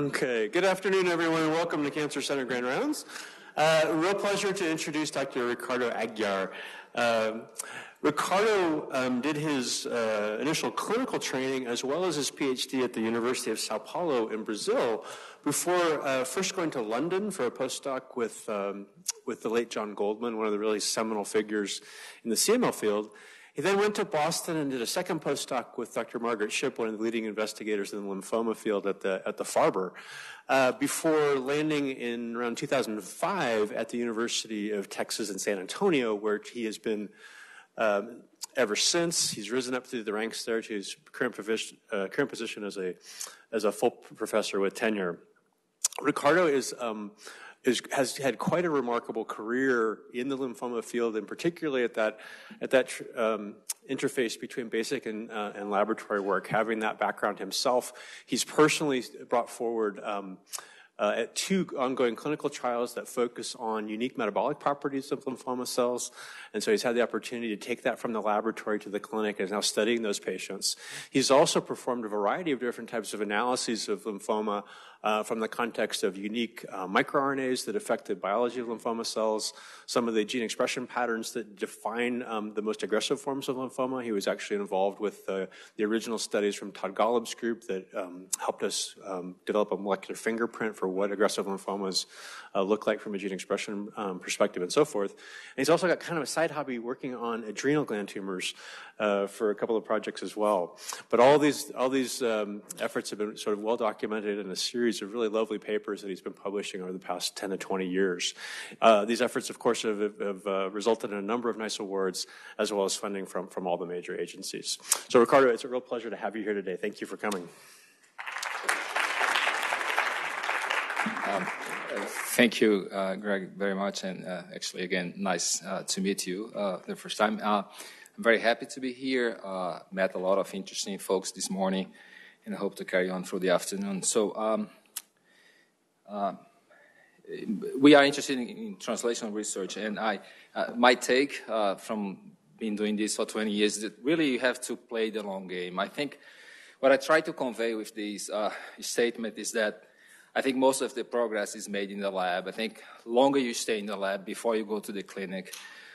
Okay, good afternoon, everyone. and Welcome to Cancer Center Grand Rounds. Uh, real pleasure to introduce Dr. Ricardo Aguiar. Uh, Ricardo um, did his uh, initial clinical training as well as his PhD at the University of Sao Paulo in Brazil before uh, first going to London for a postdoc with, um, with the late John Goldman, one of the really seminal figures in the CML field. He then went to Boston and did a second postdoc with Dr. Margaret Shipp, one of the leading investigators in the lymphoma field at the, at the Farber, uh, before landing in around 2005 at the University of Texas in San Antonio, where he has been um, ever since. He's risen up through the ranks there to his current, position, uh, current position as a, as a full professor with tenure. Ricardo is um, is, has had quite a remarkable career in the lymphoma field, and particularly at that at that um, interface between basic and, uh, and, laboratory work. Having that background himself, he's personally brought forward. Um, uh, at two ongoing clinical trials that focus on unique metabolic properties of lymphoma cells. And so he's had the opportunity to take that from the laboratory to the clinic and is now studying those patients. He's also performed a variety of different types of analyses of lymphoma uh, from the context of unique uh, microRNAs that affect the biology of lymphoma cells, some of the gene expression patterns that define um, the most aggressive forms of lymphoma. He was actually involved with uh, the original studies from Todd Golub's group that um, helped us um, develop a molecular fingerprint for what aggressive lymphomas uh, look like from a gene expression um, perspective and so forth. And he's also got kind of a side hobby working on adrenal gland tumors uh, for a couple of projects as well. But all these, all these um, efforts have been sort of well documented in a series of really lovely papers that he's been publishing over the past 10 to 20 years. Uh, these efforts, of course, have, have uh, resulted in a number of nice awards as well as funding from, from all the major agencies. So, Ricardo, it's a real pleasure to have you here today. Thank you for coming. Um, thank you, uh, Greg, very much. And uh, actually, again, nice uh, to meet you uh, the first time. Uh, I'm very happy to be here. Uh, met a lot of interesting folks this morning, and I hope to carry on through the afternoon. So, um, Uh, we are interested in, in, translational research, and I, uh, my take uh, from being doing this for 20 years is that really you have to play the long game. I think what I try to convey with this statement is that I think most of the progress is made in the lab. I think longer you stay in the lab before you go to the clinic,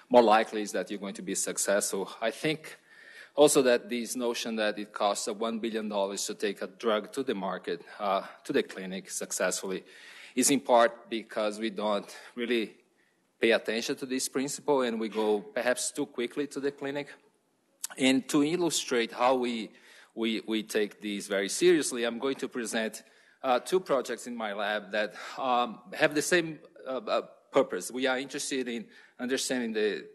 more likely is that you're going to be successful. I think also that this notion that it costs $1 billion to take a drug to the market, uh, to the clinic successfully, is in part because we don't really pay attention to this principle and we go perhaps too quickly to the clinic. And to illustrate how we, we, we take these very seriously, I'm going to present uh, two projects in my lab that um, have the same uh, uh, purpose. We are interested in understanding the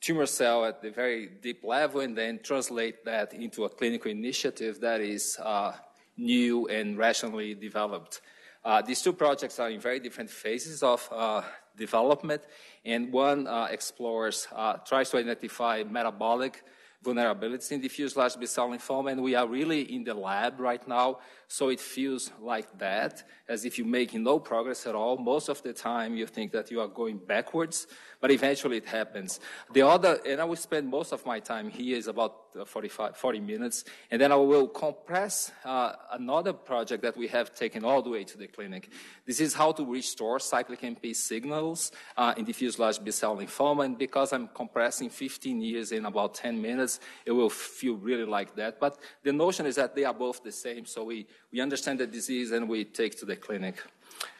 tumor cell at the very deep level and then translate that into a clinical initiative that is uh, new and rationally developed. Uh, these two projects are in very different phases of uh, development, and one explores, tries to identify metabolic vulnerabilities in diffuse large B-cell lymphoma, and we are really in the lab right now, so it feels like that, as if you're making no progress at all. Most of the time, you think that you are going backwards, but eventually it happens. The other, and I will spend most of my time here is about uh, 45, 40 minutes, and then I will compress uh, another project that we have taken all the way to the clinic. This is how to restore cyclic MP signals uh, in diffuse large B-cell lymphoma, and because I'm compressing 15 years in about 10 minutes, it will feel really like that. But the notion is that they are both the same, so we, we understand the disease and we take to the clinic.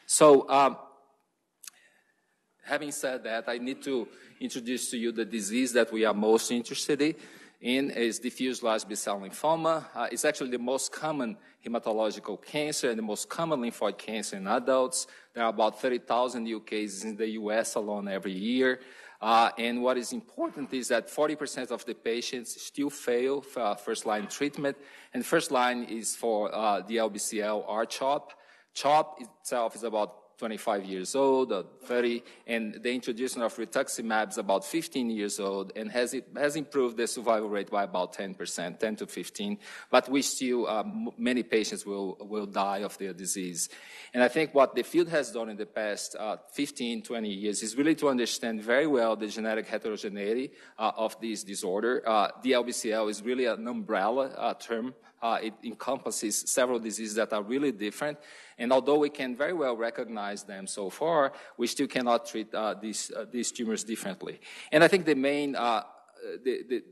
So um, having said that, I need to introduce to you the disease that we are most interested in is diffuse large B-cell lymphoma. Uh, it's actually the most common hematological cancer and the most common lymphoid cancer in adults. There are about 30,000 new cases in the U.S. alone every year. Uh, and what is important is that 40% of the patients still fail uh, first-line treatment, and first line is for uh, the LBCL R-CHOP. CHOP itself is about 25 years old, or 30, and the introduction of rituximab is about 15 years old and has, it, has improved the survival rate by about 10%, 10 to 15. But we still, um, many patients will, will die of their disease. And I think what the field has done in the past uh, 15, 20 years is really to understand very well the genetic heterogeneity uh, of this disorder. Uh, DLBCL is really an umbrella uh, term uh, it encompasses several diseases that are really different. And although we can very well recognize them so far, we still cannot treat uh, these, uh, these tumors differently. And I think the main, uh, the, the,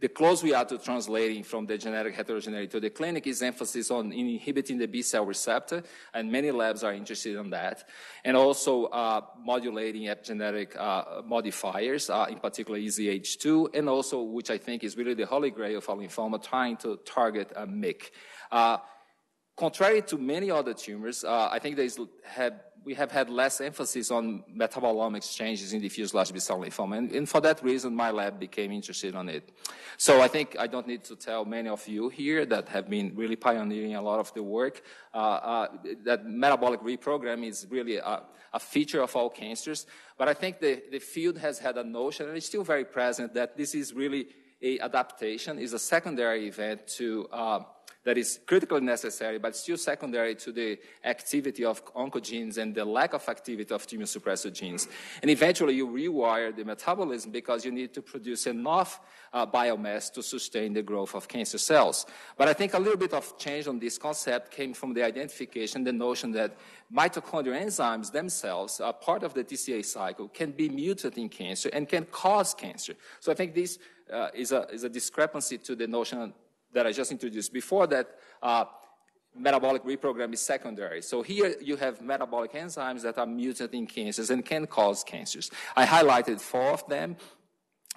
the close we are to translating from the genetic heterogeneity to the clinic is emphasis on inhibiting the B cell receptor, and many labs are interested in that, and also uh, modulating epigenetic uh, modifiers, uh, in particular EZH2, and also, which I think is really the holy grail for lymphoma, trying to target a MYC. Uh, contrary to many other tumors, uh, I think they have we have had less emphasis on metabolomics changes in diffuse large B-cell lymphoma. And, and, for that reason, my lab became interested on it. So I think I don't need to tell many of you here that have been really pioneering a lot of the work uh, uh, that metabolic reprogramming is really a, a, feature of all cancers. But I think the, the field has had a notion, and it's still very present, that this is really a adaptation, is a secondary event to uh, that is critically necessary, but still secondary to the activity of oncogenes and the lack of activity of tumor suppressor genes. And eventually you rewire the metabolism because you need to produce enough uh, biomass to sustain the growth of cancer cells. But I think a little bit of change on this concept came from the identification, the notion that mitochondrial enzymes themselves, are part of the TCA cycle, can be mutated in cancer and can cause cancer. So I think this uh, is, a, is a discrepancy to the notion that I just introduced before that uh, metabolic reprogram is secondary. So here you have metabolic enzymes that are mutated in cancers and can cause cancers. I highlighted four of them.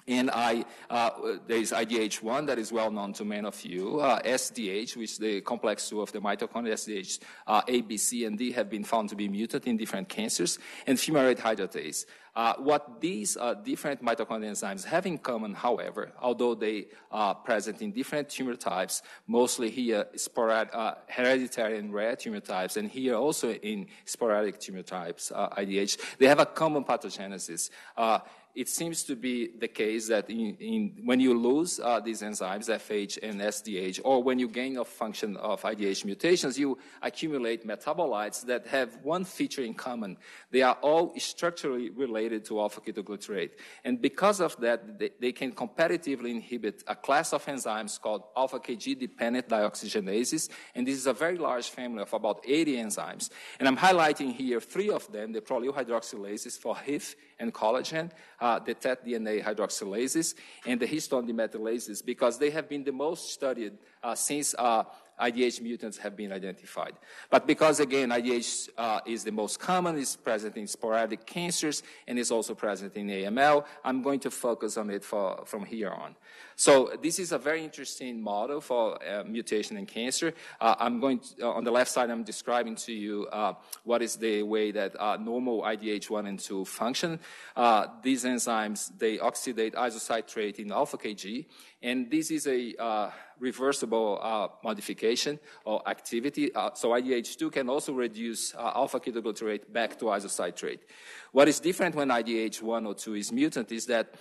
And I, uh, there is IDH1 that is well known to many of you. Uh, SDH, which the complex 2 of the mitochondria, SDH, uh, A, B, C, and D have been found to be mutated in different cancers. And fumarate hydratase. Uh, what these uh, different mitochondrial enzymes have in common, however, although they are present in different tumor types, mostly here sporadic, uh, hereditary and rare tumor types, and here also in sporadic tumor types, IDH, they have a common pathogenesis. It seems to be the case that in, in, when you lose uh, these enzymes, FH and SDH, or when you gain a function of IDH mutations, you accumulate metabolites that have one feature in common. They are all structurally related to alpha-ketoglutarate. And because of that, they, they, can competitively inhibit a class of enzymes called alpha-KG-dependent dioxygenases. And this is a very large family of about 80 enzymes. And I'm highlighting here three of them, the prolyl hydroxylases for HIF and collagen, uh, the TET DNA hydroxylases, and the histone demethylases, because they have been the most studied uh, since uh, IDH mutants have been identified. But because, again, IDH uh, is the most common, is present in sporadic cancers, and is also present in AML, I'm going to focus on it for, from here on. So this is a very interesting model for uh, mutation in cancer. Uh, I'm going to, uh, on the left side, I'm describing to you uh, what is the way that uh, normal IDH1 and 2 function. these enzymes, they oxidate isocitrate in alpha-KG, and this is a reversible uh, modification or activity. Uh, so IDH2 can also reduce uh, alpha-ketoglutarate back to isocitrate. What is different when IDH1 or 2 is mutant is that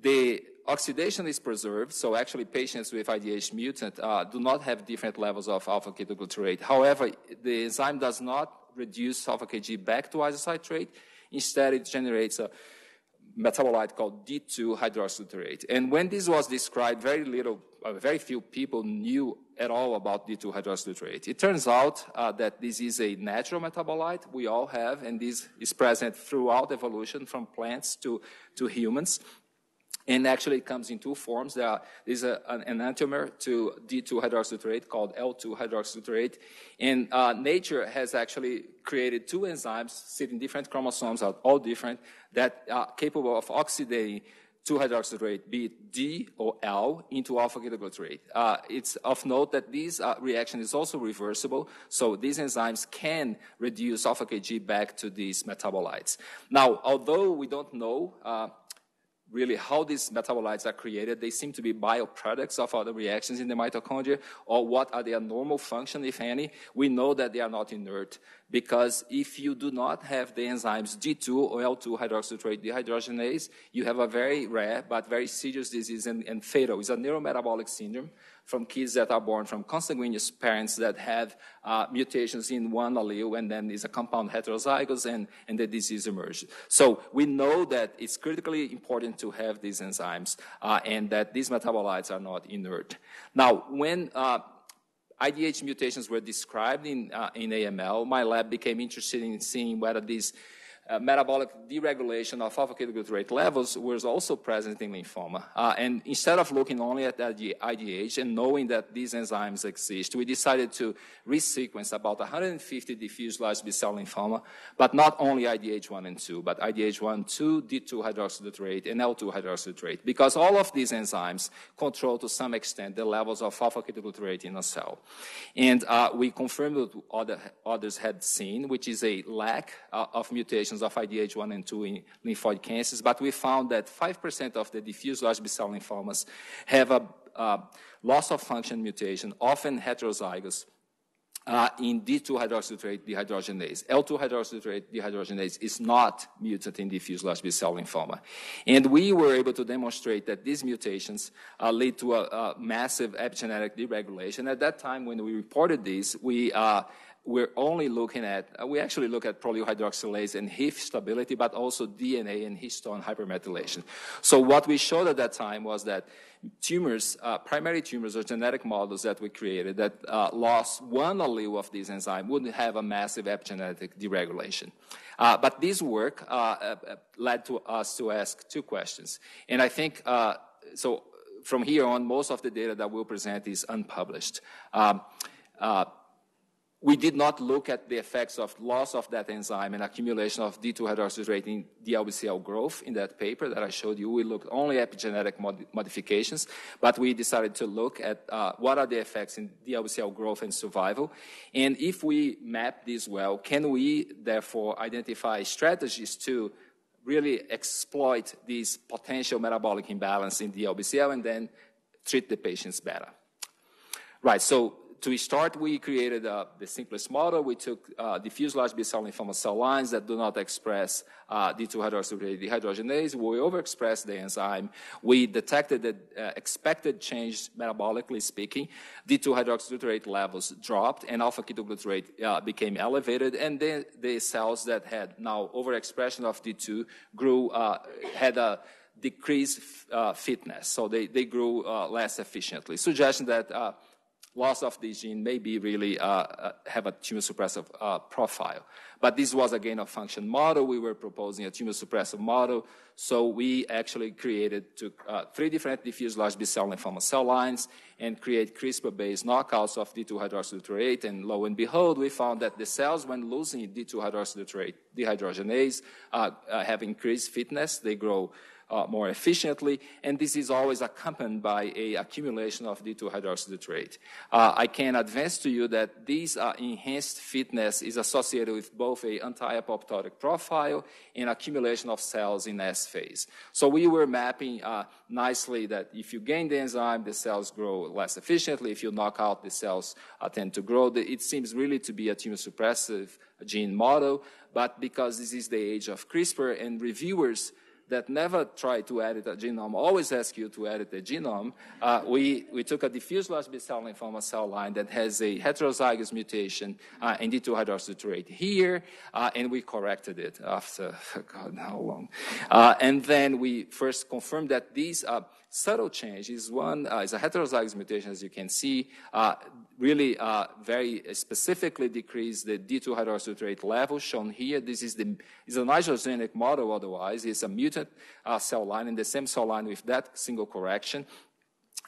the oxidation is preserved, so actually patients with IDH mutant uh, do not have different levels of alpha-ketoglutarate. However, the enzyme does not reduce alpha-KG back to isocitrate. Instead, it generates a metabolite called D2 hydroxyglutariate. And when this was described, very little, very few people knew at all about D2 hydroxyglutariate. It turns out uh, that this is a natural metabolite we all have, and this is present throughout evolution from plants to, to humans. And actually, it comes in two forms. There is a, an enantiomer to D2 hydroxyglutariate called L2 hydroxyglutariate. And uh, nature has actually created two enzymes sitting different chromosomes, are all different, that are capable of oxidating 2-hydroxyglutariate, be it D or L, into alpha-ketoglutarate. Uh, it's of note that this uh, reaction is also reversible, so these enzymes can reduce alpha-KG back to these metabolites. Now, although we don't know uh, really how these metabolites are created. They seem to be bioproducts of other reactions in the mitochondria, or what are their normal function, if any. We know that they are not inert because if you do not have the enzymes D2 or L2 hydroxyglutariate dehydrogenase, you have a very rare but very serious disease and, and fatal. It's a neurometabolic syndrome from kids that are born from consanguineous parents that have uh, mutations in one allele and then is a compound heterozygous and, and the disease emerges. So we know that it's critically important to have these enzymes uh, and that these metabolites are not inert. Now, when uh, IDH mutations were described in, uh, in AML, my lab became interested in seeing whether these uh, metabolic deregulation of alpha-ketoglutarate levels was also present in lymphoma. Uh, and instead of looking only at the IDH and knowing that these enzymes exist, we decided to resequence about 150 diffuse large B-cell lymphoma, but not only IDH1 and 2, but IDH1, 2, D2 hydroxyglutariate, and L2 hydroxyglutariate, because all of these enzymes control to some extent the levels of alpha-ketoglutarate in a cell. And uh, we confirmed what other, others had seen, which is a lack uh, of mutations mutations of IDH1 and 2 in lymphoid cancers, but we found that 5% of the diffuse large B-cell lymphomas have a loss of function mutation, often heterozygous, uh, in D2 hydroxyglutariate dehydrogenase. L2 hydroxyglutariate dehydrogenase is not mutant in diffuse large B-cell lymphoma. And we were able to demonstrate that these mutations uh, lead to a, a, massive epigenetic deregulation. At that time, when we reported these, we uh, we're only looking at, uh, we actually look at prolyl and HIF stability, but also DNA and histone hypermethylation. So what we showed at that time was that tumors, uh, primary tumors or genetic models that we created that uh, lost one allele of this enzyme wouldn't have a massive epigenetic deregulation. Uh, but this work uh, uh, led to us to ask two questions. And I think, so from here on, most of the data that we'll present is unpublished. Um, we did not look at the effects of loss of that enzyme and accumulation of D2-hydroxystrate in DLBCL growth in that paper that I showed you. We looked only at epigenetic mod modifications, but we decided to look at uh, what are the effects in DLBCL growth and survival. And if we map this well, can we therefore identify strategies to really exploit this potential metabolic imbalance in DLBCL and then treat the patients better? Right, so to start, we created uh, the simplest model. We took uh, diffuse large B-cell lymphoma cell lines that do not express uh, D2-hydroxyglutariate dehydrogenase. We overexpressed the enzyme. We detected the uh, expected change metabolically speaking. D2-hydroxyglutariate levels dropped and alpha-ketoglutarate uh, became elevated. And then the cells that had now overexpression of D2 grew, uh, had a decreased fitness. So they, they grew less efficiently, suggesting that loss of this gene may be really uh, uh, have a tumor suppressive uh, profile. But this was a gain of function model. We were proposing a tumor suppressive model. So we actually created to, uh, three different diffuse large B-cell lymphoma cell lines and create CRISPR-based knockouts of D2-hydroxyglutariate. And lo and behold, we found that the cells, when losing D2-hydroxyglutariate dehydrogenase, uh, uh, have increased fitness. They grow uh, more efficiently, and this is always accompanied by a accumulation of D2-hydroxyglutariate. Uh, I can advance to you that this uh, enhanced fitness is associated with both a anti-apoptotic profile and accumulation of cells in S phase. So we were mapping uh, nicely that if you gain the enzyme, the cells grow less efficiently. If you knock out, the cells uh, tend to grow. It seems really to be a tumor suppressive gene model, but because this is the age of CRISPR and reviewers that never try to edit a genome, always ask you to edit the genome, uh, we, we took a diffuse large B-cell lymphoma cell line that has a heterozygous mutation uh, in D2-hydroxyglutariate here, uh, and we corrected it after, God, how long. Uh, and then we first confirmed that these uh, subtle change is one, uh, is a heterozygous mutation, as you can see, really uh, very specifically decrease the D2-hydroxyglutariate level shown here. This is, the, is an isogenic model otherwise. It's a mutant uh, cell line in the same cell line with that single correction.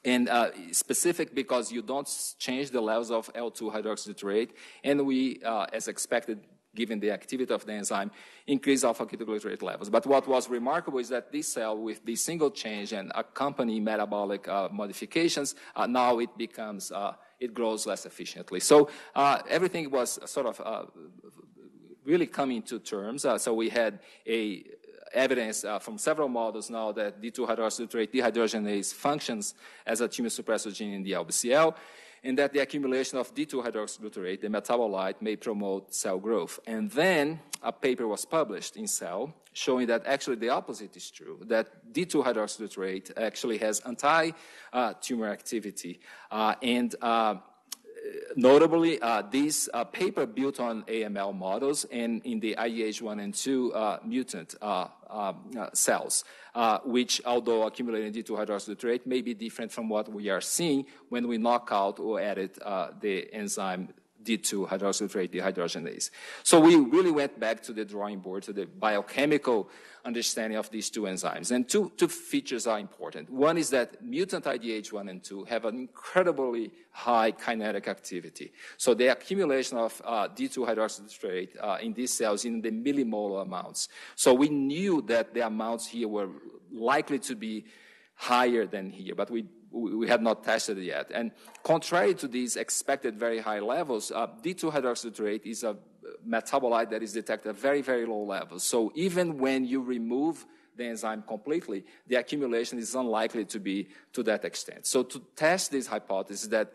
And uh, specific because you don't change the levels of L2 hydroxyglutariate. And we, uh, as expected, given the activity of the enzyme, increase alpha-ketoglutarate levels. But what was remarkable is that this cell, with this single change and accompanying metabolic uh, modifications, uh, now it becomes it grows less efficiently. So uh, everything was sort of uh, really coming to terms. Uh, so we had a evidence uh, from several models now that D2-hydroxyglutariate dehydrogenase functions as a tumor suppressor gene in the LBCL and that the accumulation of D2-hydroxyglutariate, the metabolite, may promote cell growth. And then a paper was published in Cell showing that actually the opposite is true, that D2-hydroxyglutariate actually has anti-tumor activity. Uh, and uh, notably, uh, this uh, paper built on AML models and in the IDH1 and 2 uh, mutant uh, um, uh, cells, uh, which, although accumulating D2-hydroxybutyrate, may be different from what we are seeing when we knock out or edit the enzyme D2 hydroxybutyrate dehydrogenase. So we really went back to the drawing board, to the biochemical understanding of these two enzymes. And two, two features are important. One is that mutant IDH1 and 2 have an incredibly high kinetic activity. So the accumulation of uh, D2 hydroxybutyrate uh, in these cells in the millimolar amounts. So we knew that the amounts here were likely to be higher than here, but we we had not tested it yet. And contrary to these expected very high levels, uh, D2-hydroxybutyrate is a metabolite that is detected at very, very low levels. So even when you remove the enzyme completely, the accumulation is unlikely to be to that extent. So to test this hypothesis that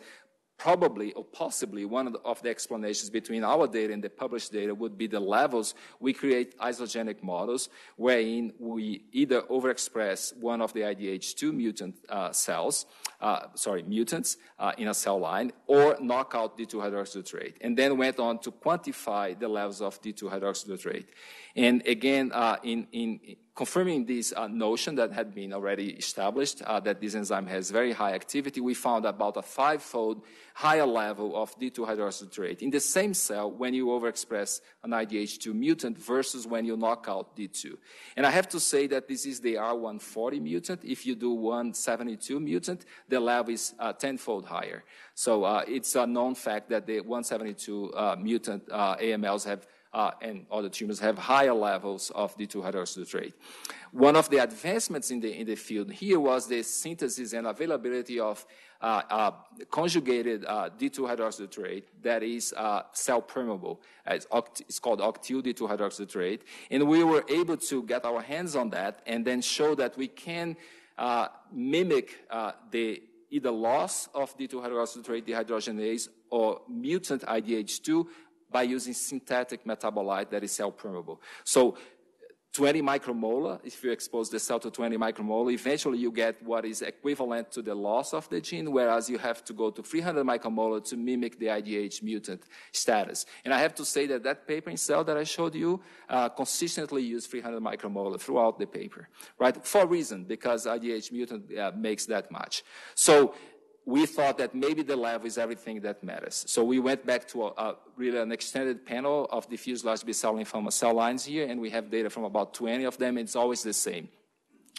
probably or possibly one of the, of the, explanations between our data and the published data would be the levels we create isogenic models wherein we either overexpress one of the IDH2 mutant uh, cells, uh, sorry, mutants uh, in a cell line or knock out D2-hydroxybutyrate and then went on to quantify the levels of D2-hydroxybutyrate. And again, uh, in, in confirming this uh, notion that had been already established uh, that this enzyme has very high activity, we found about a five-fold higher level of D2-hydroxybutyrate in the same cell when you overexpress an IDH2 mutant versus when you knock out D2. And I have to say that this is the R140 mutant. If you do 172 mutant, the level is uh, tenfold higher. So uh, it's a known fact that the 172 uh, mutant uh, AMLs have uh, and other tumors have higher levels of D2-hydroxybutyrate. One of the advancements in the, in the field here was the synthesis and availability of uh, uh, conjugated uh, D2-hydroxybutyrate that is uh, cell permeable. It's, it's called octyl D2-hydroxybutyrate. And we were able to get our hands on that and then show that we can uh, mimic the either loss of D2-hydroxybutyrate dehydrogenase or mutant IDH2 by using synthetic metabolite that is cell permeable. So 20 micromolar, if you expose the cell to 20 micromolar, eventually you get what is equivalent to the loss of the gene, whereas you have to go to 300 micromolar to mimic the IDH mutant status. And I have to say that that paper in Cell that I showed you uh, consistently used 300 micromolar throughout the paper, right? For a reason, because IDH mutant uh, makes that much. So we thought that maybe the level is everything that matters. So we went back to a, a really an extended panel of diffuse large B-cell lymphoma cell lines here, and we have data from about 20 of them, and it's always the same.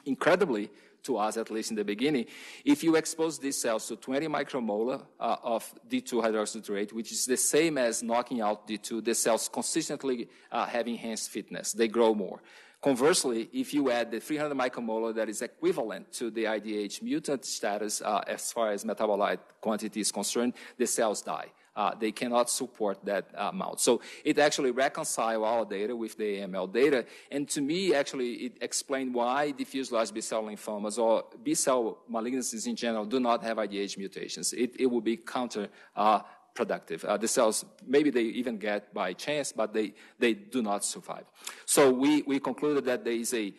Incredibly, to us, at least in the beginning, if you expose these cells to 20 micromolar uh, of D2 hydroxybutyrate, which is the same as knocking out D2, the cells consistently uh, have enhanced fitness. They grow more. Conversely, if you add the 300 micromolar that is equivalent to the IDH mutant status uh, as far as metabolite quantity is concerned, the cells die. Uh, they cannot support that amount. So it actually reconciled our data with the AML data. And to me, actually, it explained why diffuse large B-cell lymphomas or B-cell malignancies in general do not have IDH mutations. It, it would be counter uh, productive. Uh, the cells, maybe they even get by chance, but they, they do not survive. So we, we concluded that there is a,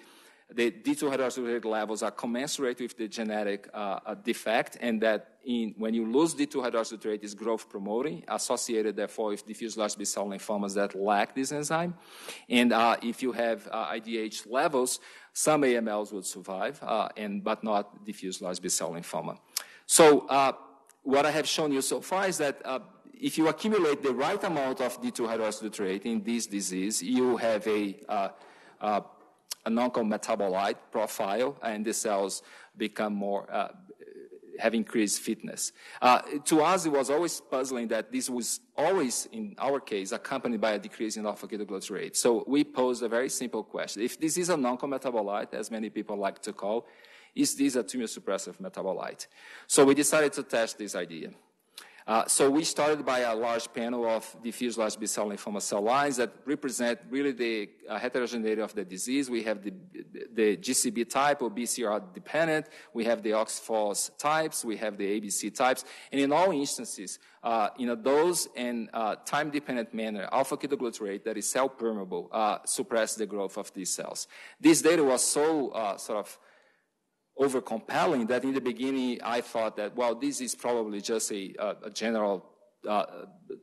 the D2-hydroxybutyrate levels are commensurate with the genetic uh, defect, and that in, when you lose D2-hydroxybutyrate, is growth promoting, associated therefore with diffuse large B-cell lymphomas that lack this enzyme. And uh, if you have uh, IDH levels, some AMLs would survive, uh, and but not diffuse large B-cell lymphoma. So uh, what I have shown you so far is that uh, if you accumulate the right amount of D2-hydroxybutyrate in this disease, you have a, uh, uh, a non-metabolite profile, and the cells become more, uh, have increased fitness. Uh, to us, it was always puzzling that this was always, in our case, accompanied by a decrease in alpha-ketoglutarate. So we posed a very simple question. If this is a non-metabolite, as many people like to call, is this a tumor suppressive metabolite? So we decided to test this idea. Uh, so we started by a large panel of diffuse large B-cell lymphoma cell lines that represent really the uh, heterogeneity of the disease. We have the, the GCB type or BCR dependent. We have the OXPHOS types. We have the ABC types. And in all instances, uh, in a dose and uh, time-dependent manner, alpha-ketoglutarate that is cell permeable uh, suppress the growth of these cells. This data was so uh, sort of over compelling that in the beginning I thought that, well, this is probably just a, a, general uh,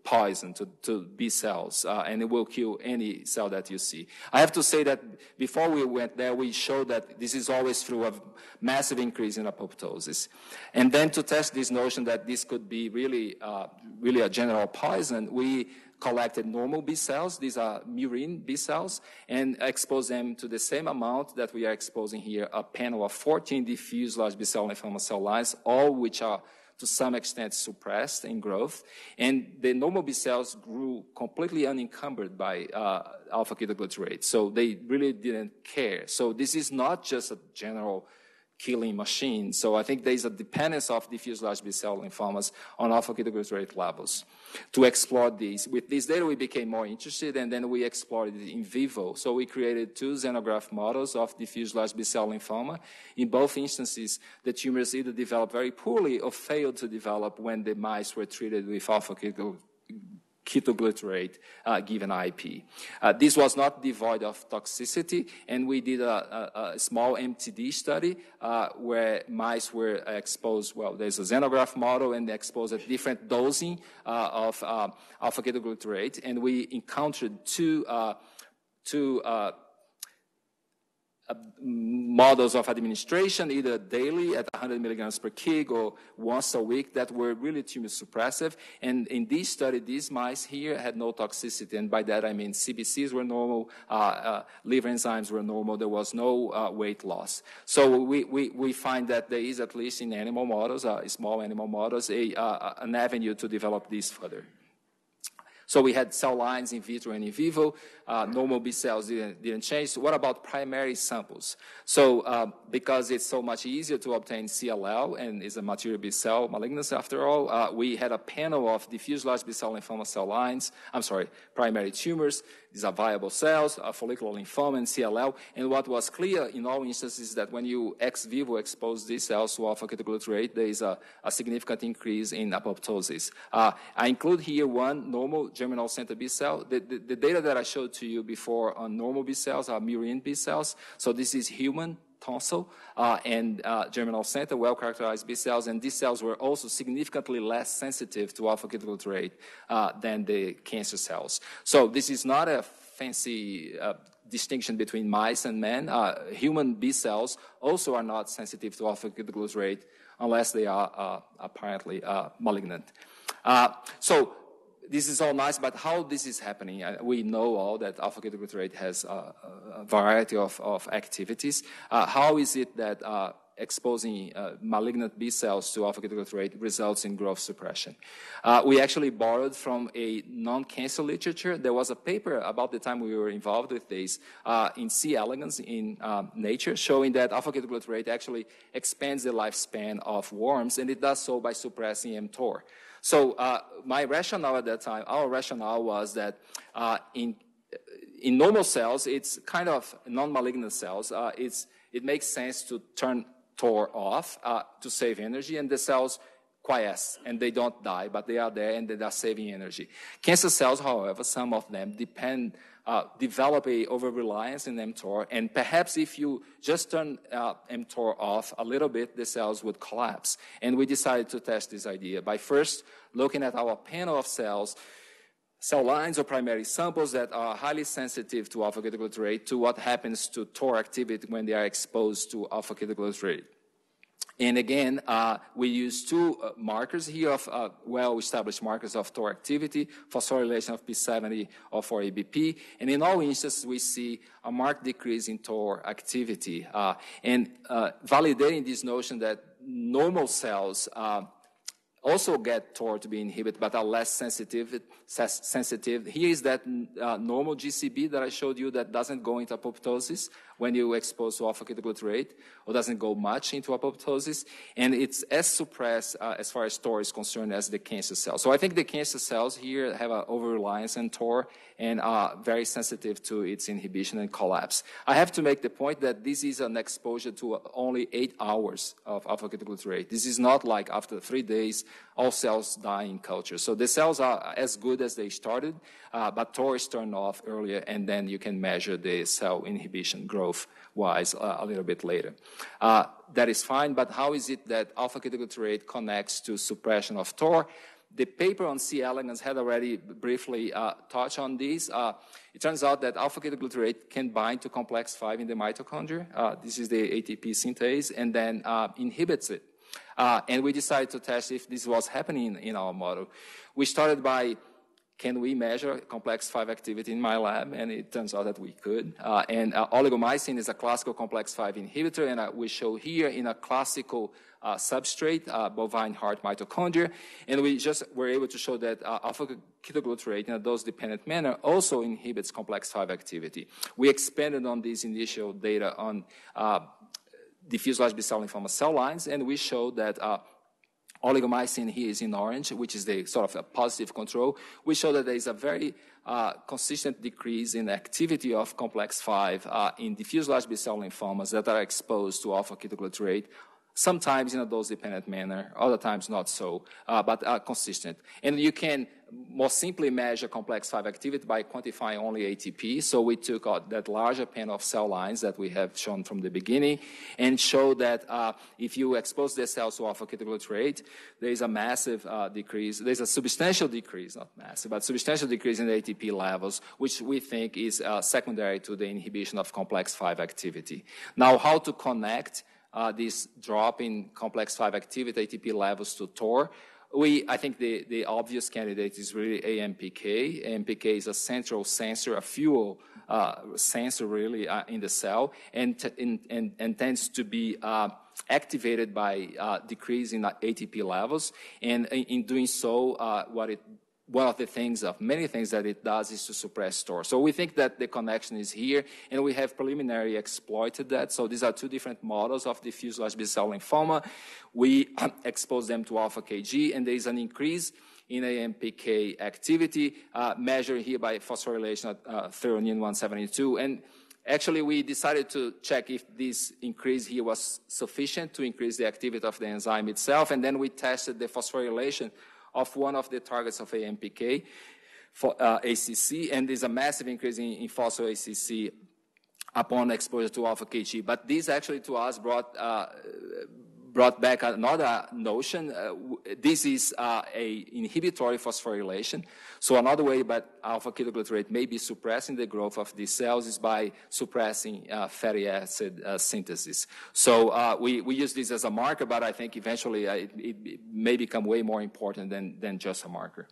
poison to, to B cells, uh, and it will kill any cell that you see. I have to say that before we went there, we showed that this is always through a massive increase in apoptosis. And then to test this notion that this could be really, uh, really a general poison, we collected normal B cells, these are murine B cells, and expose them to the same amount that we are exposing here, a panel of 14 diffuse large B cell lymphoma cell lines, all which are to some extent suppressed in growth. And the normal B cells grew completely unencumbered by uh, alpha ketoglutarate. So they really didn't care. So this is not just a general killing machine. So I think there's a dependence of diffuse large B-cell lymphomas on alpha-ketoglutarate levels. To explore these, with this data we became more interested and then we explored it in vivo. So we created two xenograft models of diffuse large B-cell lymphoma. In both instances, the tumors either developed very poorly or failed to develop when the mice were treated with alpha-ketoglutarate ketoglutarate uh, given IP. Uh, this was not devoid of toxicity, and we did a, a, a small MTD study uh, where mice were exposed. Well, there's a xenograft model, and they exposed at different dosing uh, of uh, alpha ketoglutarate, and we encountered two uh, two models of administration, either daily at 100 milligrams per kg or once a week, that were really tumor suppressive. And in this study, these mice here had no toxicity. And by that, I mean CBCs were normal, uh, uh, liver enzymes were normal, there was no uh, weight loss. So we, we, we find that there is, at least in animal models, uh, small animal models, a, uh, an avenue to develop this further. So we had cell lines in vitro and in vivo. Uh, normal B cells didn't, didn't change. So what about primary samples? So uh, because it's so much easier to obtain CLL and is a material B cell malignancy after all, uh, we had a panel of diffuse large B cell lymphoma cell lines, I'm sorry, primary tumors. These are viable cells, follicular lymphoma and CLL. And what was clear in all instances is that when you ex vivo expose these cells to alpha ketoglutarate, there is a, a significant increase in apoptosis. Uh, I include here one normal germinal center B cell. The, the, the, data that I showed to you before on normal B cells are murine B cells. So this is human tonsil uh, and uh, germinal center, well-characterized B cells, and these cells were also significantly less sensitive to alpha-ketoglutarate uh, than the cancer cells. So this is not a fancy uh, distinction between mice and men. Uh, human B cells also are not sensitive to alpha-ketoglutarate unless they are uh, apparently malignant. so this is all nice, but how this is happening? Uh, we know all that alpha ketoglutarate has a, a variety of, of activities. Uh, how is it that uh, exposing uh, malignant B cells to alpha ketoglutarate results in growth suppression? Uh, we actually borrowed from a non-cancer literature. There was a paper about the time we were involved with this uh, in C. elegans in um, Nature, showing that alpha ketoglutarate actually expands the lifespan of worms, and it does so by suppressing mTOR. So uh, my rationale at that time, our rationale was that uh, in in normal cells, it's kind of non-malignant cells. Uh, it's it makes sense to turn TOR off uh, to save energy, and the cells quiesce and they don't die, but they are there and they are saving energy. Cancer cells, however, some of them depend uh, develop a over-reliance in mTOR, and perhaps if you just turn uh, mTOR off a little bit, the cells would collapse. And we decided to test this idea by first looking at our panel of cells, cell lines or primary samples that are highly sensitive to alpha-ketoglutarate to what happens to TOR activity when they are exposed to alpha-ketoglutarate. And again, uh, we use two uh, markers here of uh, well-established markers of TOR activity, phosphorylation of P70 or 4-ABP. And in all instances, we see a marked decrease in TOR activity. Uh, and uh, validating this notion that normal cells uh, also get TOR to be inhibited, but are less sensitive. sensitive. Here is that normal GCB that I showed you that doesn't go into apoptosis when you expose to alpha ketoglutarate, or doesn't go much into apoptosis, and it's as suppressed uh, as far as TOR is concerned as the cancer cells. So I think the cancer cells here have an over-reliance on TOR and are very sensitive to its inhibition and collapse. I have to make the point that this is an exposure to only eight hours of alpha ketoglutarate. This is not like after three days, all cells die in culture. So the cells are as good as they started, uh, but TOR is turned off earlier, and then you can measure the cell inhibition growth wise uh, a little bit later. Uh, that is fine, but how is it that alpha ketoglutarate connects to suppression of TOR? the paper on C. elegans had already briefly uh, touched on this. It turns out that alpha-ketoglutarate can bind to complex 5 in the mitochondria. This is the ATP synthase, and then inhibits it. And we decided to test if this was happening in our model. We started by can we measure complex 5 activity in my lab? And it turns out that we could. Uh, and uh, oligomycin is a classical complex 5 inhibitor, and uh, we show here in a classical uh, substrate, uh, bovine heart mitochondria, and we just were able to show that uh, alpha-ketoglutarate in a dose-dependent manner also inhibits complex 5 activity. We expanded on these initial data on diffuse large B-cell lymphoma cell lines, and we showed that oligomycin here is in orange, which is the sort of a positive control. We show that there is a very uh, consistent decrease in activity of complex 5 uh, in diffuse large B-cell lymphomas that are exposed to alpha-ketoglutarate sometimes in a dose-dependent manner, other times not so, uh, but consistent. And you can more simply measure complex 5 activity by quantifying only ATP. So we took that larger panel of cell lines that we have shown from the beginning and showed that uh, if you expose the cells to alpha-ketoglutarate, there is a massive uh, decrease. There's a substantial decrease, not massive, but substantial decrease in the ATP levels, which we think is uh, secondary to the inhibition of complex 5 activity. Now, how to connect uh, this drop in complex 5 activity ATP levels to TOR. We, I think the, the obvious candidate is really AMPK. AMPK is a central sensor, a fuel uh, sensor really uh, in the cell, and, in, and, and, tends to be uh, activated by uh, decreasing ATP levels. And in, in doing so, uh, what it one of the things of many things that it does is to suppress TOR. So we think that the connection is here, and we have preliminary exploited that. So these are two different models of diffuse large B-cell lymphoma. We expose them to alpha KG, and there is an increase in AMPK activity, uh, measured here by phosphorylation at uh, threonine 172. And Actually, we decided to check if this increase here was sufficient to increase the activity of the enzyme itself, and then we tested the phosphorylation of one of the targets of AMPK for uh, ACC, and there's a massive increase in, in phospho ACC upon exposure to alpha KG. But this actually to us brought uh, brought back another notion. Uh, this is uh, a inhibitory phosphorylation. So another way that alpha-ketoglutarate may be suppressing the growth of these cells is by suppressing uh, fatty acid uh, synthesis. So uh, we, we use this as a marker, but I think eventually uh, it, it, may become way more important than, than just a marker.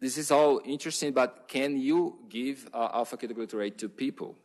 this is all interesting, but can you give alpha-ketoglutarate to people?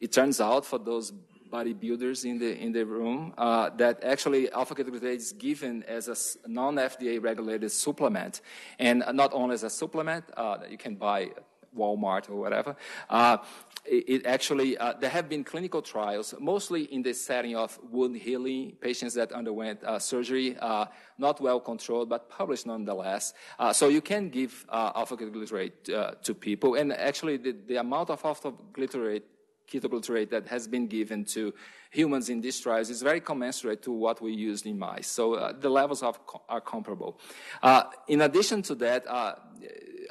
it turns out for those bodybuilders in the in the room uh, that actually alpha ketoglutarate is given as a non-FDA regulated supplement, and not only as a supplement uh, that you can buy Walmart or whatever. Uh, it, actually, uh, there have been clinical trials, mostly in the setting of wound healing, patients that underwent uh, surgery, uh, not well controlled, but published nonetheless. Uh, so you can give uh, alpha-ketoglutarate to people, and actually the, the amount of alpha-ketoglutarate ketoglutarate that has been given to humans in these trials is very commensurate to what we used in mice. So uh, the levels are, are comparable. Uh, in addition to that, uh,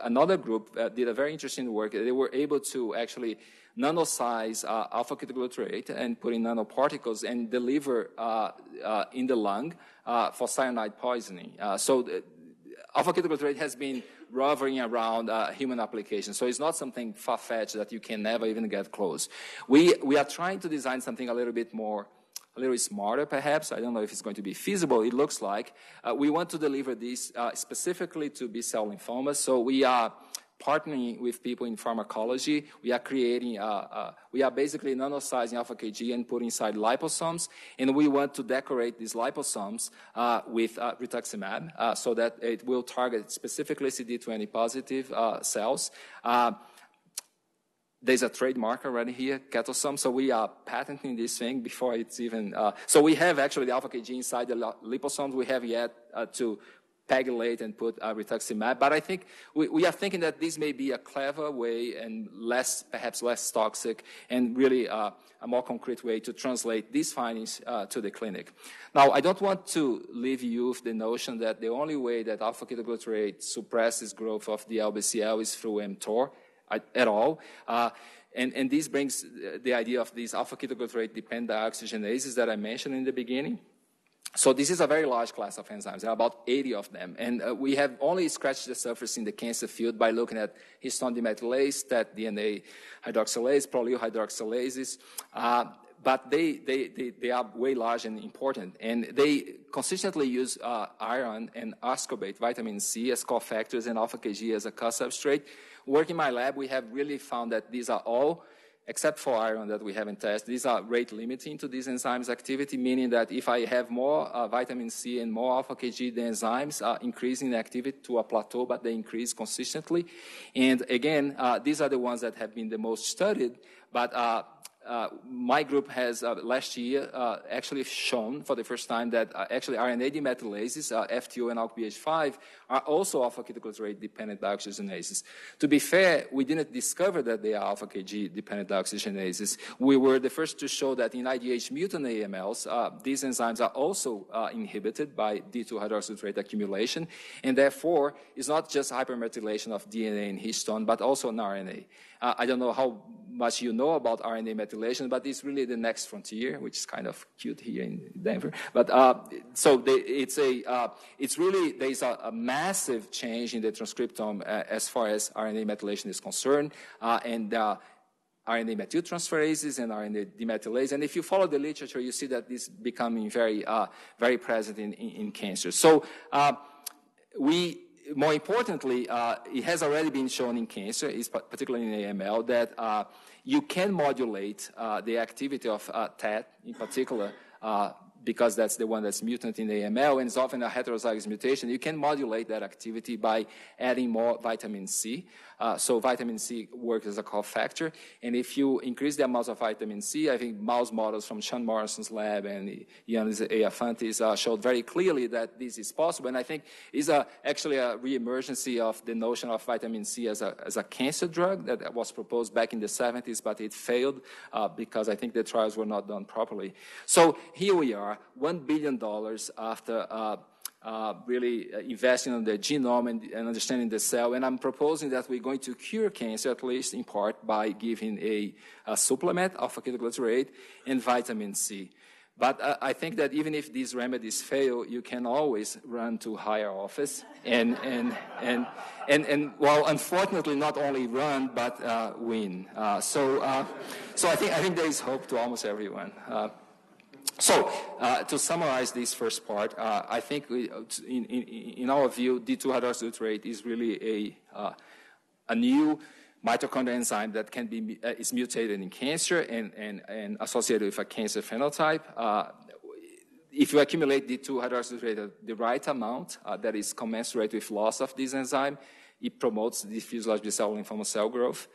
another group uh, did a very interesting work. They were able to actually nanosize uh, alpha ketoglutarate and put in nanoparticles and deliver uh, in the lung for cyanide poisoning. so alpha ketoglutarate has been rovering around uh, human applications. So it's not something far-fetched that you can never even get close. We, we are trying to design something a little bit more a little smarter perhaps. I don't know if it's going to be feasible. It looks like. Uh, we want to deliver this uh, specifically to B-cell lymphomas. So we are partnering with people in pharmacology. We are creating, uh, uh, we are basically nanosizing alpha KG and putting inside liposomes, and we want to decorate these liposomes uh, with uh, rituximab so that it will target specifically CD20 positive cells. there's a trademark already here, Ketosome, so we are patenting this thing before it's even. so we have actually the alpha KG inside the liposomes. We have yet to pegylate and put uh, rituximab. But I think we, we, are thinking that this may be a clever way and less, perhaps less toxic, and really uh, a more concrete way to translate these findings uh, to the clinic. Now, I don't want to leave you with the notion that the only way that alpha-ketoglutarate suppresses growth of the LBCL is through mTOR at all. Uh, and, and, this brings the idea of these alpha-ketoglutarate dependent oxygenases that I mentioned in the beginning. So this is a very large class of enzymes. There are about 80 of them. And uh, we have only scratched the surface in the cancer field by looking at histone demethylase, that DNA hydroxylase, prolyl hydroxylases. Uh, but they, they, they, they, are way large and important. And they consistently use uh, iron and ascorbate, vitamin C as cofactors and alpha KG as a co-substrate. Working in my lab, we have really found that these are all except for iron that we haven't tested. These are rate limiting to these enzymes activity, meaning that if I have more uh, vitamin C and more alpha KG, the enzymes are increasing the activity to a plateau, but they increase consistently. And again, uh, these are the ones that have been the most studied, but uh, my group has uh, last year uh, actually shown for the first time that uh, actually RNA demethylases, uh, FTO and ALKBH5, are also alpha ketoglutarate dependent dioxygenases. To be fair, we didn't discover that they are alpha KG dependent dioxygenases. We were the first to show that in IDH mutant AMLs, uh, these enzymes are also inhibited by D2 hydroxybutyrate accumulation, and therefore it's not just hypermethylation of DNA and histone, but also in RNA. I don't know how much you know about RNA methylation, but it's really the next frontier, which is kind of cute here in Denver. But uh, so they, it's a, uh, it's really there's a, a, massive change in the transcriptome uh, as far as RNA methylation is concerned, uh, and uh, RNA methyltransferases and RNA demethylase. And if you follow the literature, you see that this is becoming very, uh, very present in, in, in cancer. So we more importantly, uh, it has already been shown in cancer, is particularly in AML, that uh, you can modulate uh, the activity of uh, TET in particular uh, because that's the one that's mutant in AML and it's often a heterozygous mutation, you can modulate that activity by adding more vitamin C. Uh, so vitamin C works as a cofactor. And if you increase the amounts of vitamin C, I think mouse models from Sean Morrison's lab and Yannis Aiafantis uh, showed very clearly that this is possible. And I think is a, actually a reemergence of the notion of vitamin C as a, as a cancer drug that was proposed back in the 70s, but it failed uh, because I think the trials were not done properly. So here we are, $1 billion after uh, uh, really uh, investing on the genome and, and, understanding the cell. And I'm proposing that we're going to cure cancer, at least in part, by giving a, a supplement of ketoglutarate and vitamin C. But uh, I think that even if these remedies fail, you can always run to higher office and, and, and, and, and well, unfortunately, not only run, but uh, win. Uh, so, uh, so I, think, I think there is hope to almost everyone. Uh, so, uh, to summarize this first part, uh, I think we, in, in, in, our view, D2-hydroxybutyrate is really a, uh, a new mitochondrial enzyme that can be uh, is mutated in cancer and, and, and associated with a cancer phenotype. Uh, if you accumulate D2-hydroxybutyrate at the right amount uh, that is commensurate with loss of this enzyme, it promotes diffuse large B-cell lymphoma cell growth.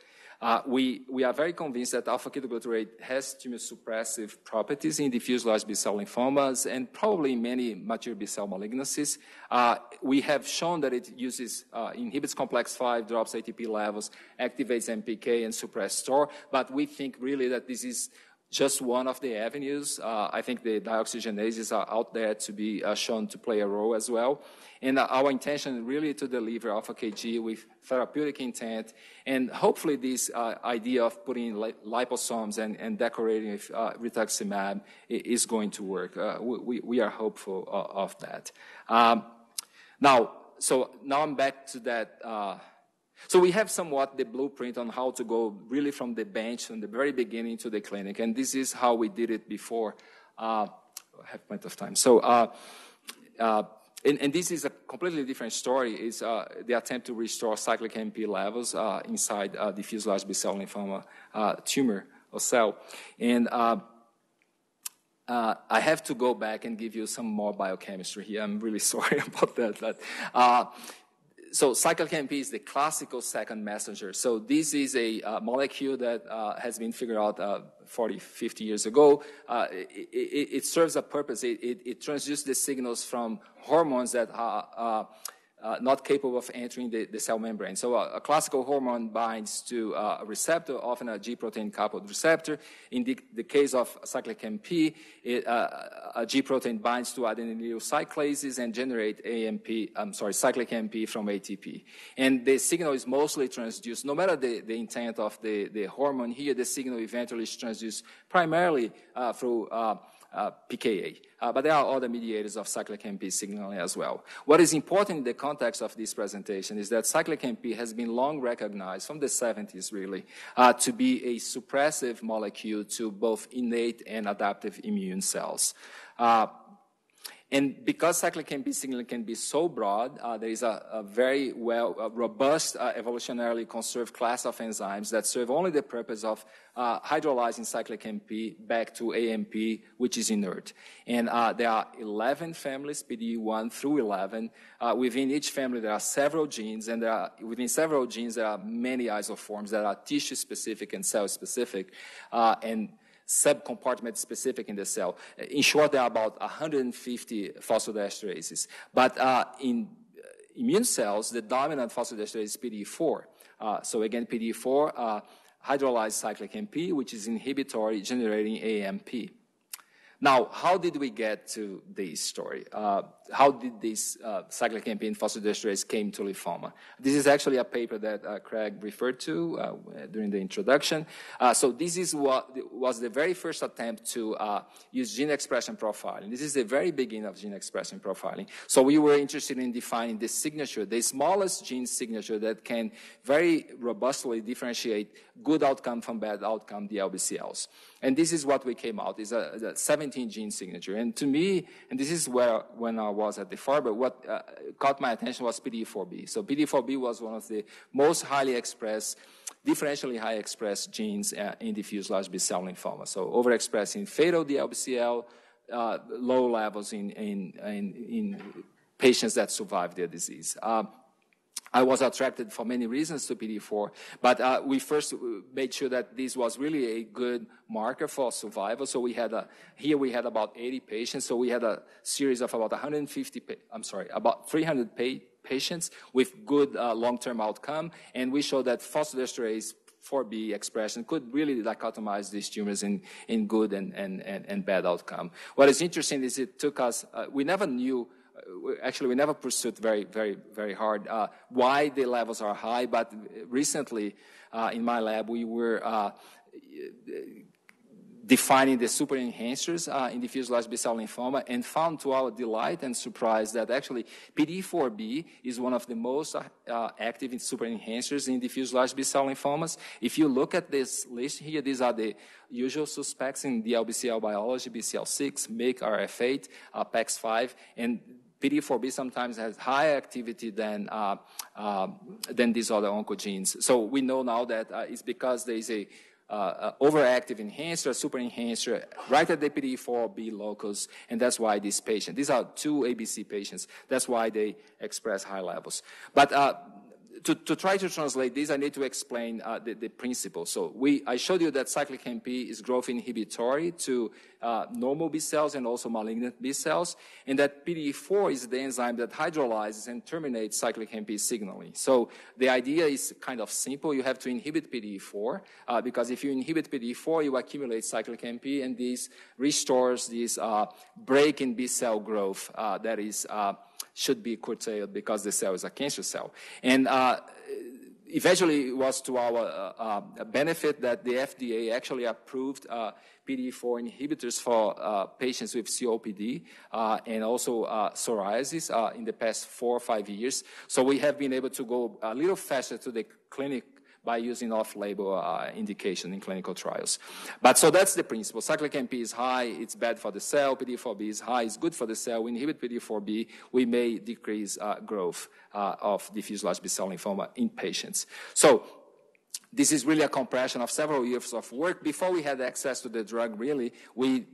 Uh, we, we are very convinced that alpha-ketoglutarate has tumor-suppressive properties in diffuse large B-cell lymphomas and probably many mature B-cell malignancies. Uh, we have shown that it uses, uh, inhibits complex 5, drops ATP levels, activates MPK and suppresses STOR, but we think really that this is just one of the avenues. Uh, I think the dioxygenases are out there to be uh, shown to play a role as well. And uh, our intention really to deliver alpha KG with therapeutic intent, and hopefully this uh, idea of putting li- liposomes and, and decorating with uh, rituximab is going to work. Uh, we, we are hopeful of that. Um, now, so now I'm back to that so we have somewhat the blueprint on how to go really from the bench from the very beginning to the clinic, and this is how we did it before. Uh, I have plenty of time. So, uh, uh, and, and, this is a completely different story. Is uh, the attempt to restore cyclic AMP levels uh, inside uh, diffuse large B-cell lymphoma tumor or cell, and uh, I have to go back and give you some more biochemistry here. I'm really sorry about that. But, uh, so cyclic is the classical second messenger. So this is a uh, molecule that uh, has been figured out uh, 40, 50 years ago. Uh, it, it, it, serves a purpose. It, it, transduces the signals from hormones that are uh, not capable of entering the, the cell membrane. So uh, a classical hormone binds to uh, a receptor, often a G protein coupled receptor. In the, the case of cyclic AMP, it, uh, a G protein binds to adenylyl cyclases and generate AMP, I'm sorry, cyclic AMP from ATP. And the signal is mostly transduced, no matter the, the intent of the, the hormone here, the signal eventually is transduced primarily uh, through PKA. Uh, but there are other mediators of cyclic AMP signaling as well. What is important in the context of this presentation is that cyclic AMP has been long recognized from the 70s, really, uh, to be a suppressive molecule to both innate and adaptive immune cells. Uh, and because cyclic AMP signaling can be so broad, uh, there is a, a very well, a robust, uh, evolutionarily conserved class of enzymes that serve only the purpose of uh, hydrolyzing cyclic AMP back to AMP, which is inert. And uh, there are 11 families, PDE1 through 11. Uh, within each family, there are several genes, and there are, within several genes, there are many isoforms that are tissue-specific and cell-specific. Uh, and subcompartment specific in the cell. In short, there are about 150 phosphodiesterases. But uh, in uh, immune cells, the dominant phosphodiesterase is PDE4. Uh, so again, PDE4 uh, hydrolyzed cyclic AMP, which is inhibitory, generating AMP. Now, how did we get to this story? How did this uh, cyclic AMP phosphodiesterase came to lymphoma? This is actually a paper that uh, Craig referred to uh, during the introduction. Uh, so this is what was the very first attempt to uh, use gene expression profiling. This is the very beginning of gene expression profiling. So we were interested in defining the signature, the smallest gene signature that can very robustly differentiate good outcome from bad outcome, the LBCLs. And this is what we came out, is a, a 17 gene signature. And to me, and this is where when I was at the FAR, but what uh, caught my attention was PD4B. So PD4B was one of the most highly expressed, differentially high expressed genes uh, in diffuse large B-cell lymphoma. So overexpressing fatal DLBCL, uh, low levels in, in, in, in, patients that survive their disease. Uh, I was attracted for many reasons to PD4, but uh, we first made sure that this was really a good marker for survival. So we had a, here we had about 80 patients. So we had a series of about 150, I'm sorry, about 300 patients with good uh, long-term outcome. And we showed that phosphodiesterase 4B expression could really dichotomize these tumors in, in good and, and, and, and bad outcome. What is interesting is it took us, uh, we never knew actually we never pursued very, very, very hard uh, why the levels are high, but recently uh, in my lab we were uh, defining the super enhancers uh, in diffuse large B-cell lymphoma and found to our delight and surprise that actually PD4B is one of the most uh, active super enhancers in diffuse large B-cell lymphomas. If you look at this list here, these are the usual suspects in DLBCL biology, BCL6, MYC, RF8, uh, PAX5, and PD4B sometimes has higher activity than, uh, uh, than these other oncogenes. So we know now that uh, it's because there is a uh, overactive enhancer, super enhancer, right at the PD4B locus, and that's why these patients, these are two ABC patients, that's why they express high levels. But uh, to, to, try to translate this, I need to explain uh, the, the, principle. So we, I showed you that cyclic AMP is growth inhibitory to uh, normal B cells and also malignant B cells, and that PDE4 is the enzyme that hydrolyzes and terminates cyclic AMP signaling. So the idea is kind of simple. You have to inhibit PDE4 uh, because if you inhibit PDE4, you accumulate cyclic AMP, and this restores this uh, break in B cell growth uh, that is uh, should be curtailed because the cell is a cancer cell. And uh, eventually it was to our uh, uh, benefit that the FDA actually approved uh, PDE4 inhibitors for uh, patients with COPD uh, and also psoriasis in the past four or five years. So we have been able to go a little faster to the clinic by using off-label uh, indication in clinical trials. But so that's the principle. Cyclic AMP is high, it's bad for the cell. PD4B is high, it's good for the cell. We inhibit PD4B, we may decrease uh, growth uh, of diffuse large B-cell lymphoma in patients. So this is really a compression of several years of work. Before we had access to the drug, really, we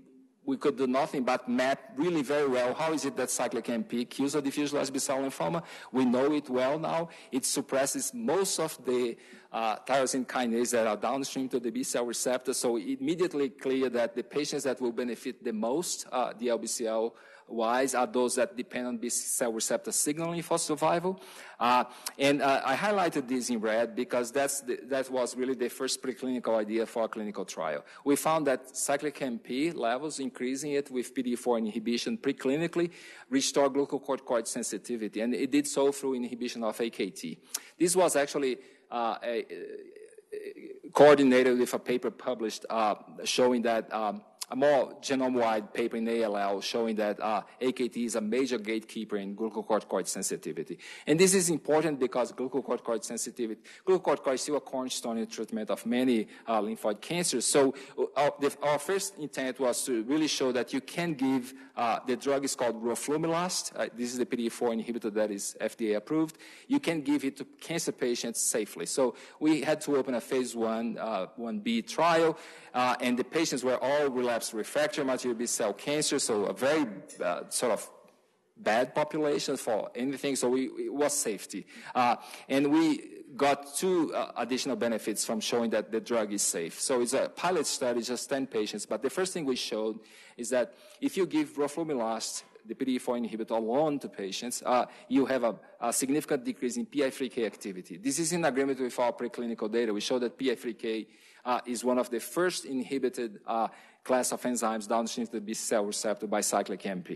we could do nothing but map really very well how is it that cyclic AMP kills a diffuse large B-cell lymphoma. We know it well now. It suppresses most of the uh, tyrosine kinase that are downstream to the B-cell receptor. So immediately clear that the patients that will benefit the most, uh, the wise are those that depend on B cell receptor signaling for survival. Uh, and uh, I highlighted this in red because that's the, that was really the first preclinical idea for a clinical trial. We found that cyclic AMP levels, increasing it with PD4 inhibition preclinically, restore glucocorticoid sensitivity, and it did so through inhibition of AKT. This was actually a, a, coordinated with a paper published uh, showing that um, a more genome-wide paper in ALL showing that uh, AKT is a major gatekeeper in glucocorticoid sensitivity. And this is important because glucocorticoid sensitivity, glucocorticoid is still a cornerstone in the treatment of many uh, lymphoid cancers. So uh, our, the, our, first intent was to really show that you can give, uh, the drug is called roflumilast. Uh, this is the PDE4 inhibitor that is FDA approved. You can give it to cancer patients safely. So we had to open a phase one, 1B uh, and the patients were all relapsed refractory multiple B-cell cancer, so a very sort of bad population for anything, so we, it was safety. Uh, and we got two uh, additional benefits from showing that the drug is safe. So it's a pilot study, just 10 patients, but the first thing we showed is that if you give roflumilast, the PDE4 inhibitor alone to patients, uh, you have a, a, significant decrease in PI3K activity. This is in agreement with our preclinical data. We show that PI3K uh, is one of the first inhibited uh, class of enzymes downstream to the B cell receptor by cyclic AMP.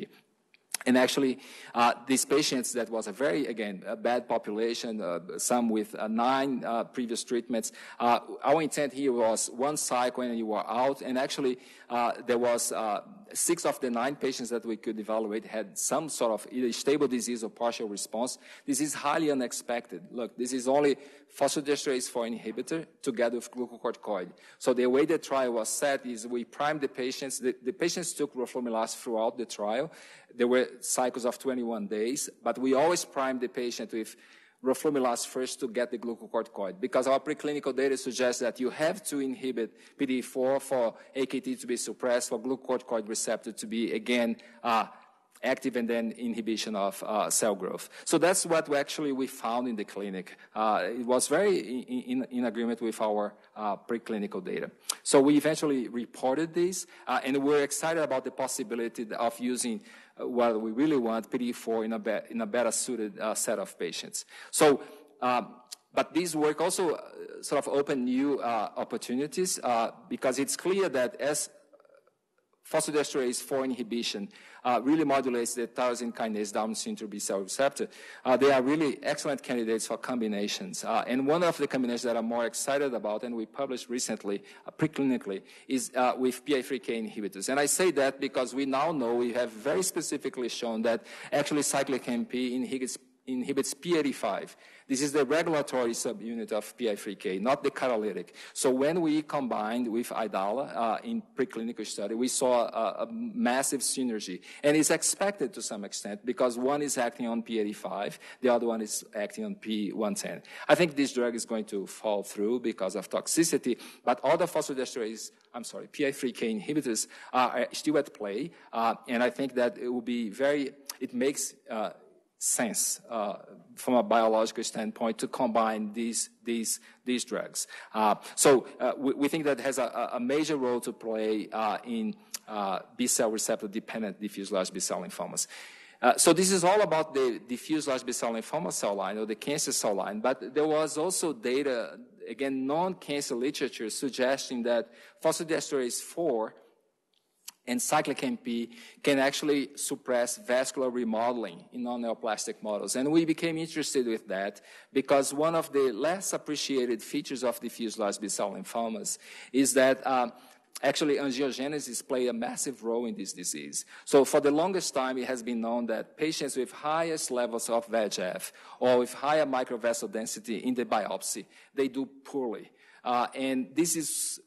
And actually, uh, these patients, that was a very, again, a bad population, uh, some with uh, nine uh, previous treatments. Uh, our intent here was one cycle and you were out. And actually, uh, there was six of the nine patients that we could evaluate had some sort of either stable disease or partial response. This is highly unexpected. Look, this is only phosphodiesterase 4 inhibitor together with glucocorticoid. So the way the trial was set is we primed the patients. The, the patients took roflumilast throughout the trial. There were cycles of 21 days, but we always primed the patient with roflumilast first to get the glucocorticoid because our preclinical data suggests that you have to inhibit PD4 for AKT to be suppressed, for glucocorticoid receptor to be again uh, active and then inhibition of uh, cell growth. So that's what we actually we found in the clinic. Uh, it was very in, in, in agreement with our uh, preclinical data. So we eventually reported this, uh, and we're excited about the possibility of using uh, what we really want, PDE4, in a, be- in a better suited uh, set of patients. So, um, but this work also sort of opened new opportunities because it's clear that as phosphodiesterase 4 inhibition uh, really modulates the tyrosine kinase downstream to B cell receptor. Uh, they are really excellent candidates for combinations. Uh, and one of the combinations that I'm more excited about, and we published recently uh, preclinically, is uh, with PI3K inhibitors. And I say that because we now know we have very specifically shown that actually cyclic AMP inhibits inhibits P85. This is the regulatory subunit of PI3K, not the catalytic. So when we combined with IDALA uh, in preclinical study, we saw a, a, massive synergy. And it's expected to some extent because one is acting on P85, the other one is acting on P110. I think this drug is going to fall through because of toxicity, but other phosphodiesterase I'm sorry, PI3K inhibitors are still at play, uh, and I think that it will be very, it makes uh, sense uh, from a biological standpoint to combine these these these drugs. Uh, so uh, we, we, think that has a, a major role to play uh, in uh, B cell receptor dependent diffuse large B cell lymphomas. Uh, so this is all about the diffuse large B cell lymphoma cell line or the cancer cell line, but there was also data, again, non-cancer literature suggesting that phosphodiesterase 4 and cyclic AMP can actually suppress vascular remodeling in non-neoplastic models. And we became interested with that because one of the less appreciated features of diffuse large B-cell lymphomas is that uh, actually angiogenesis play a massive role in this disease. So for the longest time, it has been known that patients with highest levels of VEGF or with higher microvessel density in the biopsy, they do poorly. Uh, and this is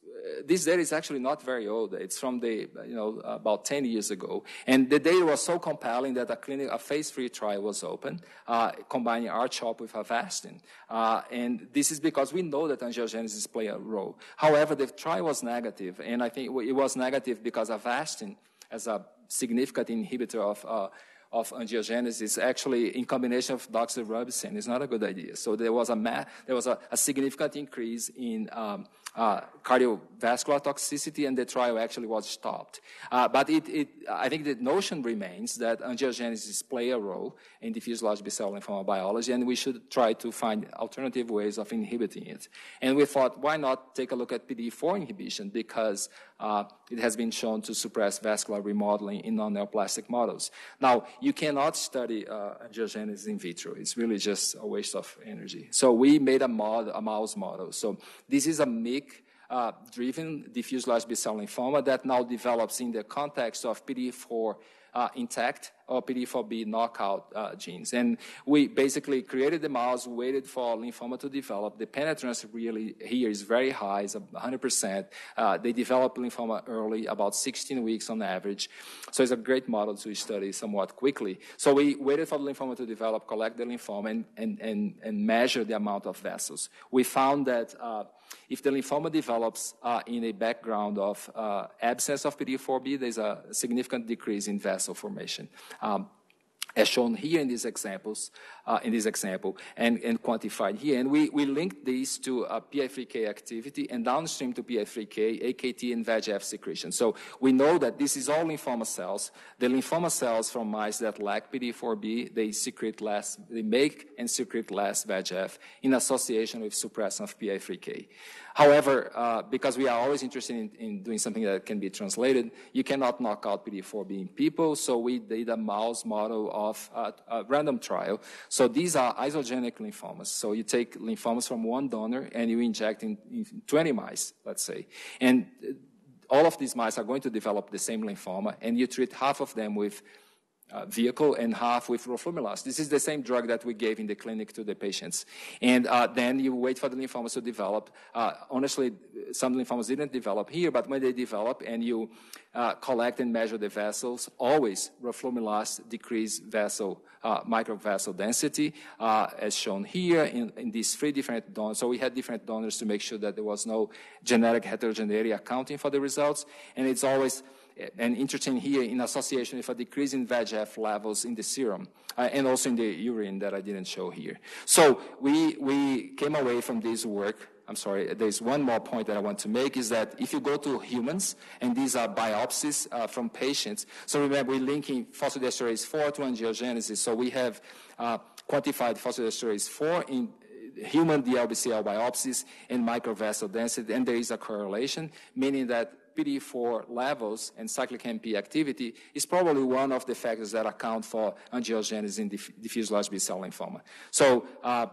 this data is actually not very old. It's from the, you know, about 10 years ago. And the data was so compelling that a, clinic, a phase three trial was open, uh, combining R-CHOP with Avastin. Uh, and this is because we know that angiogenesis play a role. However, the trial was negative, and I think it was negative because Avastin, as a significant inhibitor of uh, of angiogenesis actually in combination with doxorubicin is not a good idea. So there was a, there was a, a significant increase in um, uh, cardiovascular toxicity, and the trial actually was stopped. Uh, but it, it, I think the notion remains that angiogenesis play a role in diffuse large B-cell lymphoma biology, and we should try to find alternative ways of inhibiting it. And we thought, why not take a look at PD4 inhibition? Because uh, it has been shown to suppress vascular remodeling in non-neoplastic models. Now, you cannot study uh, angiogenesis in vitro. It's really just a waste of energy. So we made a, mod, a mouse model. So this is a MYC uh, driven diffuse large B-cell lymphoma that now develops in the context of PD4 uh, intact or PD4B knockout uh, genes. And we basically created the mouse, waited for lymphoma to develop. The penetrance really here is very high, it's 100%. Uh, they develop lymphoma early, about 16 weeks on average. So it's a great model to study somewhat quickly. So we waited for the lymphoma to develop, collect the lymphoma, and, and, and, and measure the amount of vessels. We found that uh, if the lymphoma develops uh, in a background of uh, absence of PD4B, there's a significant decrease in vessel formation. Um, as shown here in these examples, uh, in this example, and, and quantified here. And we, we linked these to uh, PI3K activity and downstream to PI3K, AKT, and VEGF secretion. So we know that this is all lymphoma cells. The lymphoma cells from mice that lack PD4B, they secrete less, they make and secrete less VEGF in association with suppression of PI3K. However, uh, because we are always interested in, in, doing something that can be translated, you cannot knock out PD4B in people, so we did a mouse model of uh, a random trial. So these are isogenic lymphomas. So you take lymphomas from one donor and you inject in, in 20 mice, let's say. And all of these mice are going to develop the same lymphoma, and you treat half of them with uh, vehicle and half with roflumilast. This is the same drug that we gave in the clinic to the patients. And uh, then you wait for the lymphomas to develop. Uh, honestly, some lymphomas didn't develop here, but when they develop and you uh, collect and measure the vessels, always roflumilast decrease vessel, uh, microvessel density, as shown here in, in, these three different donors. So we had different donors to make sure that there was no genetic heterogeneity accounting for the results. And it's always and interesting here in association with a decrease in VEGF levels in the serum uh, and also in the urine that I didn't show here. So we, we came away from this work I'm sorry, there's one more point that I want to make is that if you go to humans, and these are biopsies uh, from patients, so remember we're linking phosphodiesterase 4 to angiogenesis, so we have uh, quantified phosphodiesterase 4 in human DLBCL biopsies and microvessel density, and there is a correlation, meaning that PD4 levels and cyclic AMP activity is probably one of the factors that account for angiogenesis in diff diffuse large B-cell lymphoma. So uh,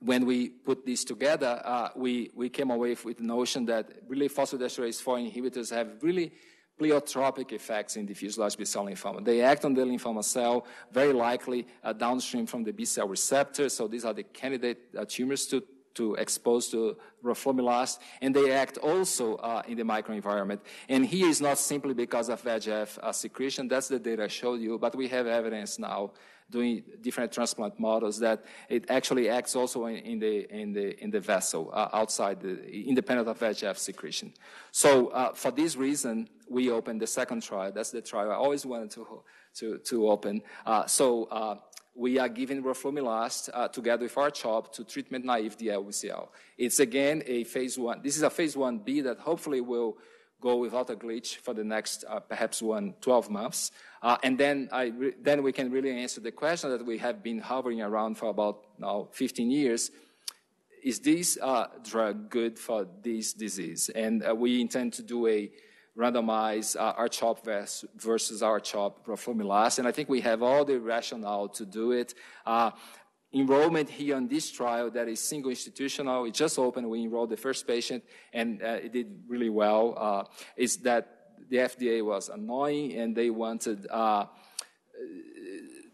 when we put these together, uh, we, we came away with the notion that really phosphodiesterase 4 inhibitors have really pleiotropic effects in diffuse large B-cell lymphoma. They act on the lymphoma cell, very likely uh, downstream from the B-cell receptor, so these are the candidate uh, tumors to to expose to roflumilast, and they act also uh, in the microenvironment. And here is not simply because of VEGF uh, secretion, that's the data I showed you, but we have evidence now doing different transplant models that it actually acts also in, in the, in, the, in the vessel uh, outside the, independent of VEGF secretion. So uh, for this reason, we opened the second trial. That's the trial I always wanted to, to, to open. Uh, so uh, we are giving roflumilast uh, together with R-CHOP to treatment-naive DLBCL. It's again a phase one. This is a phase 1B that hopefully will go without a glitch for the next uh, perhaps one 12 months. Uh, and then, then we can really answer the question that we have been hovering around for about now 15 years. Is this uh, drug good for this disease? And uh, we intend to do a randomize uh, R-CHOP versus R-CHOP roflumilast, and I think we have all the rationale to do it. Uh, enrollment here on this trial that is single institutional, it just opened, we enrolled the first patient, and uh, it did really well, uh, is that the FDA was annoying and they wanted uh,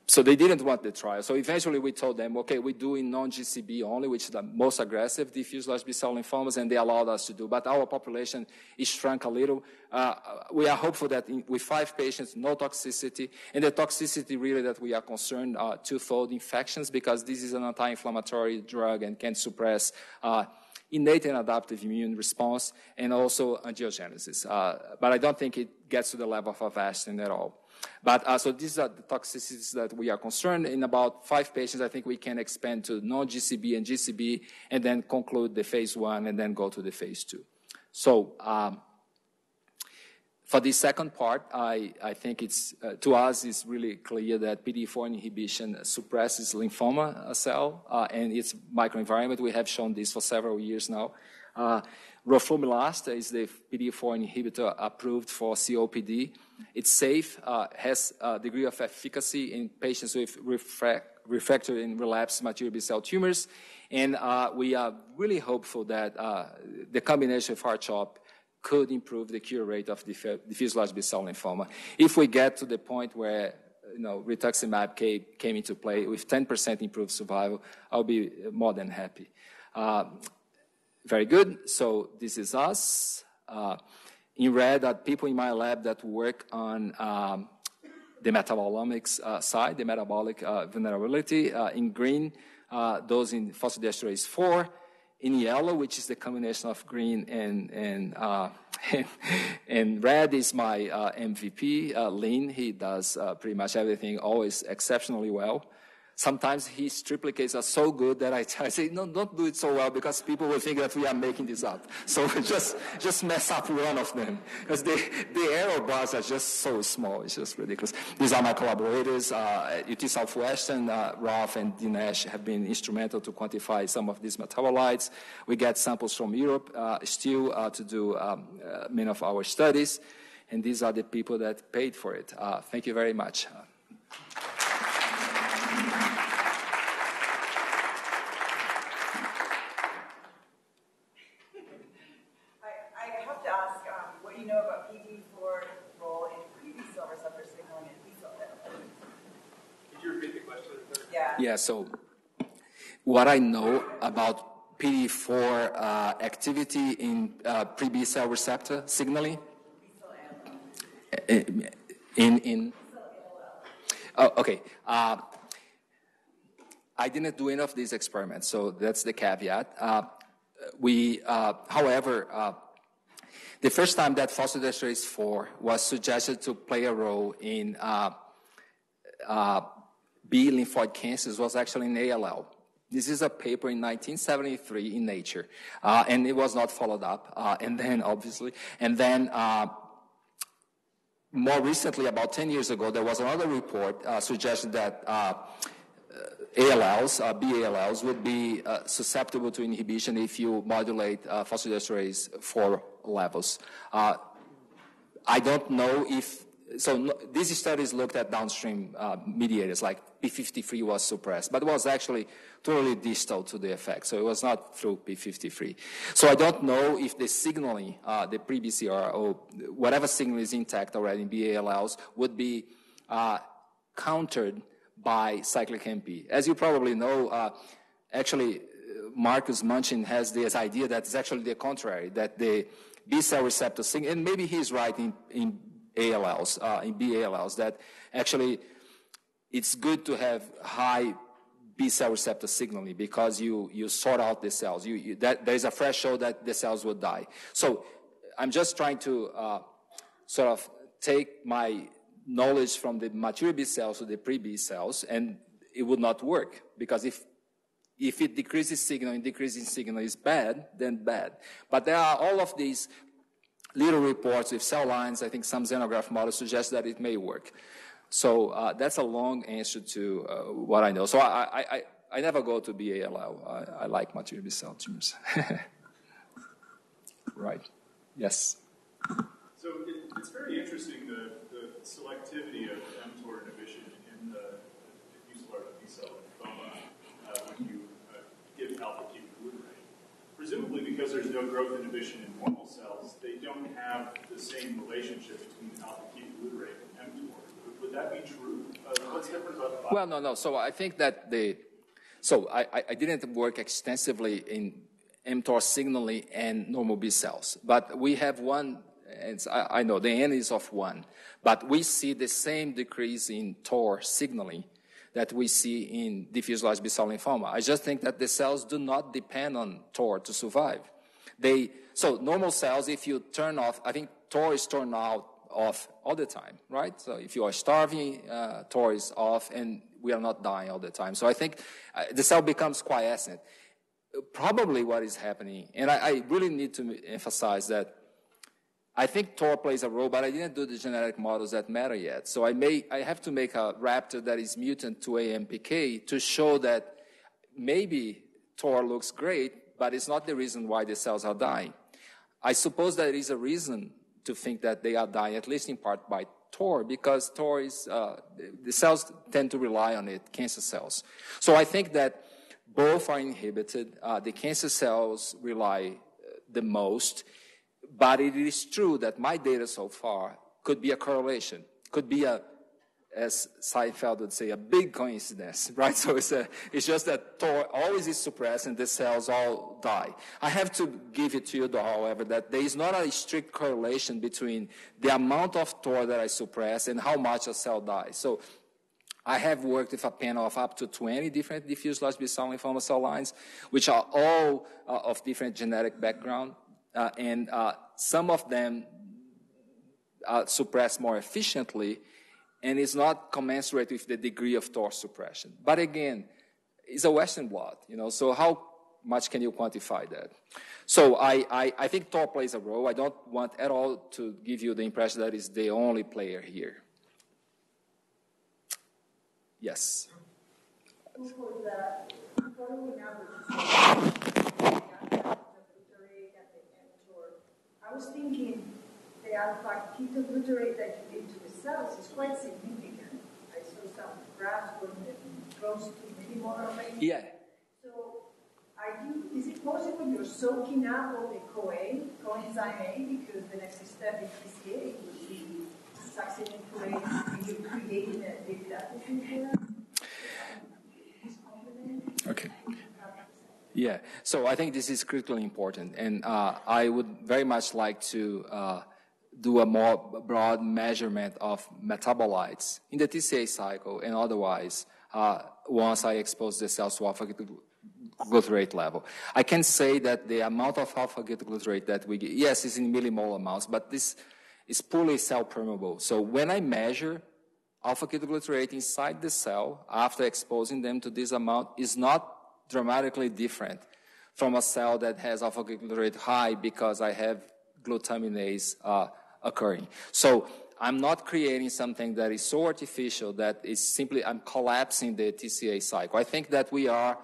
so they didn't want the trial. So eventually we told them, okay, we're doing non-GCB only, which is the most aggressive diffuse large B-cell lymphomas, and they allowed us to do. But our population is shrunk a little. Uh, we are hopeful that in, with five patients, no toxicity, and the toxicity really that we are concerned are twofold infections, because this is an anti-inflammatory drug and can suppress uh, innate and adaptive immune response, and also angiogenesis. Uh, but I don't think it gets to the level of Avastin at all. But uh, so these are the toxicities that we are concerned. In about five patients, I think we can expand to non-GCB and GCB, and then conclude the phase one, and then go to the phase two. So um, for the second part, I, I think it's uh, to us it's really clear that PD4 inhibition suppresses lymphoma cell uh, and its microenvironment. We have shown this for several years now. Uh, Roflumilast is the PD4 inhibitor approved for COPD. It's safe, uh, has a degree of efficacy in patients with refractory and relapsed mature B-cell tumors. And uh, we are really hopeful that uh, the combination of R-CHOP could improve the cure rate of diffuse large B-cell lymphoma. If we get to the point where you know, rituximab came, came into play with 10% improved survival, I'll be more than happy. Very good. So this is us. Uh, in red are people in my lab that work on um, the metabolomics uh, side, the metabolic uh, vulnerability. Uh, in green, uh, those in phosphodiesterase 4. In yellow, which is the combination of green and, and, uh, and, and, red, is my MVP, Lin. He does pretty much everything always exceptionally well. Sometimes his triplicates are so good that I, I say, no, don't do it so well because people will think that we are making this up. So just, just mess up one of them because the, the error bars are just so small. It's just ridiculous. These are my collaborators. Uh, UT Southwestern, uh, Ralph and Dinesh have been instrumental to quantify some of these metabolites. We get samples from Europe uh, still uh, to do um, uh, many of our studies. And these are the people that paid for it. Uh, thank you very much. Yeah, Yeah, so what I know about PD4 uh, activity in uh, pre-B cell receptor signaling in, in oh, okay. Uh, I didn't do any of these experiments, so that's the caveat. Uh, we, uh, however, uh, the first time that phosphodiesterase 4 was suggested to play a role in B lymphoid cancers was actually in ALL. This is a paper in 1973 in Nature, uh, and it was not followed up. Uh, and then, obviously, and then uh, more recently, about 10 years ago, there was another report uh, suggesting that uh, ALLs, uh, BALLs, would be susceptible to inhibition if you modulate phosphodiesterase 4 levels. I don't know if so no, these studies looked at downstream uh, mediators like P53 was suppressed, but was actually totally distal to the effect. So it was not through P53. So I don't know if the signaling, uh, the pre-BCR or whatever signal is intact already in BALLs would be uh, countered by cyclic MP. As you probably know, uh, actually Marcus Munchin has this idea that it's actually the contrary, that the B cell receptor signal, and maybe he's right in, in ALLs, uh, in BALLs, that actually it's good to have high B cell receptor signaling because you, you sort out the cells. You, you, that, there's a threshold that the cells will die. So I'm just trying to uh, sort of take my knowledge from the mature B cells to the pre-B cells, and it would not work because if if it decreases signal and decreasing signal is bad, then bad. But there are all of these little reports with cell lines. I think some xenograft models suggest that it may work. So uh, that's a long answer to uh, what I know. So I, I, I, never go to BALL. I, I like mature B cell tumors. right. Yes. So it, it's very interesting selectivity of mTOR inhibition in the diffuse large B cell lymphoma uh, when you uh, give alpha ketoglutarate. Presumably because there's no growth inhibition in normal cells, they don't have the same relationship between alpha ketoglutarate and mTOR. Would that be true? Uh, what's different about the Well, no, no. So I think that the so I, I didn't work extensively in mTOR signaling and normal B cells, but we have one. And I, I know the N is of one, but we see the same decrease in TOR signaling that we see in diffuse large B-cell lymphoma. I just think that the cells do not depend on TOR to survive. They, so normal cells, if you turn off, I think TOR is turned out off all the time, right? So if you are starving, uh, TOR is off, and we are not dying all the time. So I think uh, the cell becomes quiescent. Probably what is happening, and I, I really need to emphasize that I think TOR plays a role, but I didn't do the genetic models that matter yet. So I may, I have to make a raptor that is mutant to AMPK to show that maybe TOR looks great, but it's not the reason why the cells are dying. I suppose there is a reason to think that they are dying, at least in part by TOR because TOR is, uh, the cells tend to rely on it, cancer cells. So I think that both are inhibited. Uh, the cancer cells rely uh, the most, but it is true that my data so far could be a correlation, could be a as Seinfeld would say, a big coincidence, right? So it's, a, it's just that TOR always is suppressed and the cells all die. I have to give it to you, though, however, that there is not a strict correlation between the amount of TOR that I suppress and how much a cell dies. So I have worked with a panel of up to 20 different diffuse large B-cell lymphoma cell lines, which are all uh, of different genetic background, uh, and uh, some of them uh, suppress more efficiently, and it's not commensurate with the degree of TOR suppression. But again, it's a Western blot, you know, so how much can you quantify that? So I, I, I think TOR plays a role. I don't want at all to give you the impression that it's the only player here. Yes. I was thinking the alpha ketoglutarate that you give to the cells is quite significant. I saw some graphs when it goes to millimolar range. Yeah. So, are you, is it possible you're soaking up all the CoA, coenzyme A, because the next step in PCA would be succinylcholine, and you're creating a there? Okay. Yeah, so I think this is critically important, and uh, I would very much like to uh, do a more broad measurement of metabolites in the TCA cycle and otherwise uh, once I expose the cells to alpha glutarate level. I can say that the amount of alpha glutarate that we get, yes, is in millimolar amounts, but this is poorly cell permeable. So when I measure alpha ketoglutarate inside the cell after exposing them to this amount is not dramatically different from a cell that has alpha ketoglutarate high because I have glutaminase uh, occurring. So I'm not creating something that is so artificial that is simply, I'm collapsing the TCA cycle. I think that we are,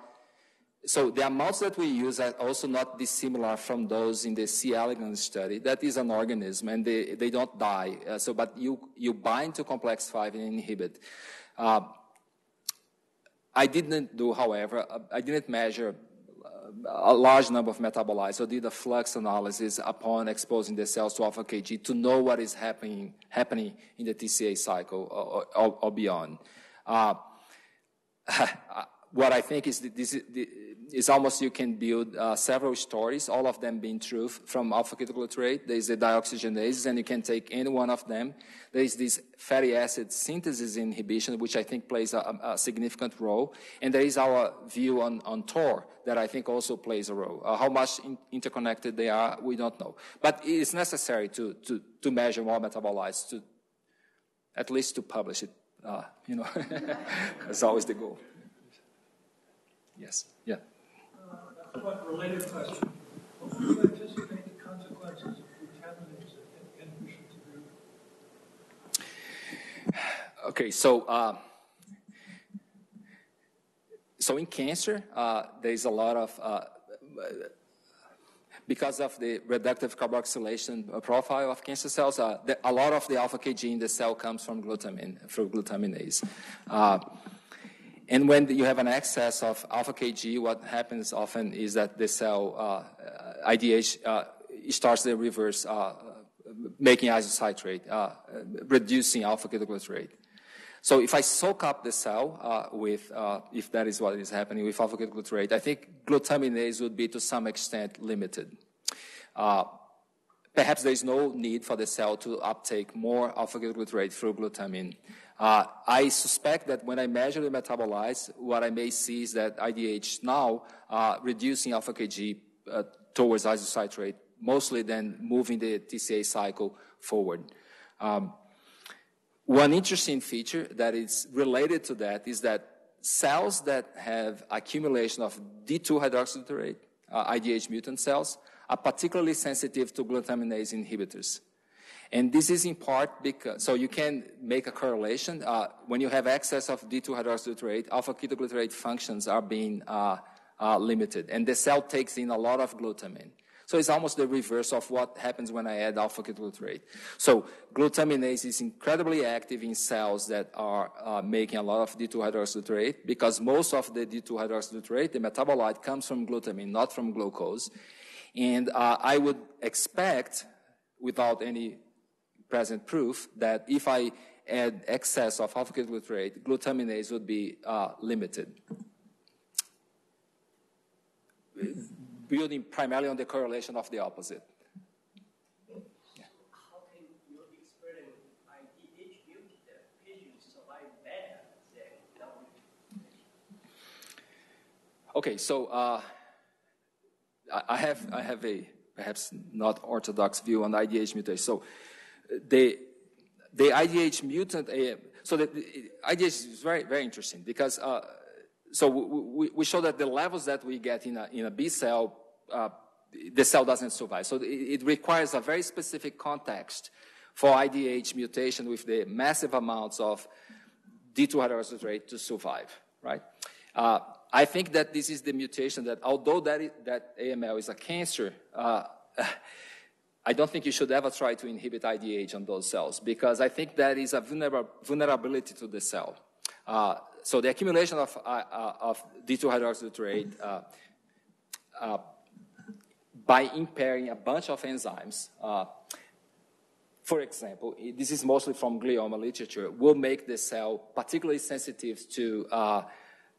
so the amounts that we use are also not dissimilar from those in the C. elegans study. That is an organism and they, they don't die. Uh, so, but you, you bind to complex 5 and inhibit. Uh, I didn't do, however, uh, I didn't measure a large number of metabolites. So did a flux analysis upon exposing the cells to alpha KG to know what is happening happening in the TCA cycle or, or, or beyond. Uh, what I think is that this is almost you can build uh, several stories, all of them being true from alpha ketoglutarate. There is the dioxygenase, and you can take any one of them. There is this fatty acid synthesis inhibition, which I think plays a, a significant role. And there is our view on, on TOR that I think also plays a role. Uh, how much in, interconnected they are, we don't know. But it is necessary to, to, to measure more metabolites, to, at least to publish it. Uh, you know, that's always the goal. Yes. Yeah. Uh, related question. Do you anticipate the consequences? Okay, so uh, so in cancer, uh, there is a lot of uh, because of the reductive carboxylation profile of cancer cells, uh, the, a lot of the alpha KG in the cell comes from glutamine, through glutaminase. And when you have an excess of alpha Kg, what happens often is that the cell uh, IDH uh, starts the reverse, uh, making isocitrate, uh, reducing alpha ketoglutarate. So if I soak up the cell uh, with, uh, if that is what is happening with alpha ketoglutarate, I think glutaminase would be to some extent limited. perhaps there is no need for the cell to uptake more alpha ketoglutarate through glutamine. Uh, I suspect that when I measure the metabolites, what I may see is that IDH now uh, reducing alpha Kg uh, towards isocitrate, mostly then moving the TCA cycle forward. Um, one interesting feature that is related to that is that cells that have accumulation of D2 hydroxybutyrate, uh, IDH mutant cells, are particularly sensitive to glutaminase inhibitors. And this is in part because, so you can make a correlation. Uh, when you have excess of D2 hydroxybutyrate, alpha ketoglutarate functions are being uh, uh, limited, and the cell takes in a lot of glutamine. So it's almost the reverse of what happens when I add alpha-ketoglutarate. So glutaminase is incredibly active in cells that are uh, making a lot of D2-hydroxyglutarate because most of the D2-hydroxyglutarate, the metabolite, comes from glutamine, not from glucose. And uh, I would expect, without any present proof, that if I add excess of alpha-ketoglutarate, glutaminase would be uh, limited building primarily on the correlation of the opposite. How can your experiment IDH mutant patients survive better than Okay, so uh, I have I have a perhaps not orthodox view on IDH mutation. So the the IDH mutant, so the, the IDH is very very interesting because uh, so we, we, show that the levels that we get in a, in a B cell, uh, the cell doesn't survive. So it, it, requires a very specific context for IDH mutation with the massive amounts of D2 to survive, right? Uh, I think that this is the mutation that, although that, that AML is a cancer, uh, I don't think you should ever try to inhibit IDH on those cells because I think that is a vulnerability to the cell. Uh, so the accumulation of, uh, uh, of D2-hydroxyglutarate uh, uh, by impairing a bunch of enzymes, for example, this is mostly from glioma literature, will make the cell particularly sensitive to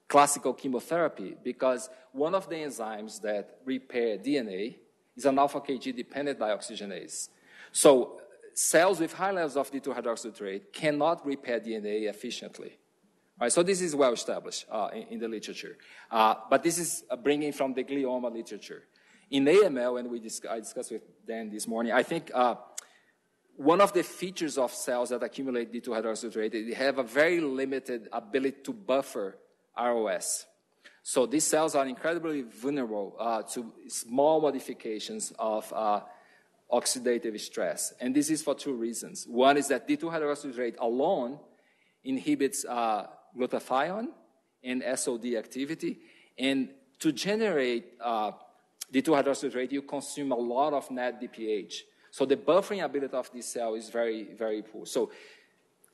classical chemotherapy because one of the enzymes that repair DNA is an alpha-KG dependent dioxygenase. So cells with high levels of D2-hydroxyglutarate cannot repair DNA efficiently. Right, so this is well established uh, in, in, the literature. Uh, but this is bringing from the glioma literature. In AML, and we dis- I discussed with Dan this morning, I think uh, one of the features of cells that accumulate D2-hydroxyglutarate, they have a very limited ability to buffer ROS. So these cells are incredibly vulnerable uh, to small modifications of uh, oxidative stress. And this is for two reasons. One is that D2-hydroxyglutarate alone inhibits uh, glutathione and SOD activity. And to generate uh, D2-hydroxyglutarate, you consume a lot of NADPH. So the buffering ability of this cell is very, very poor. So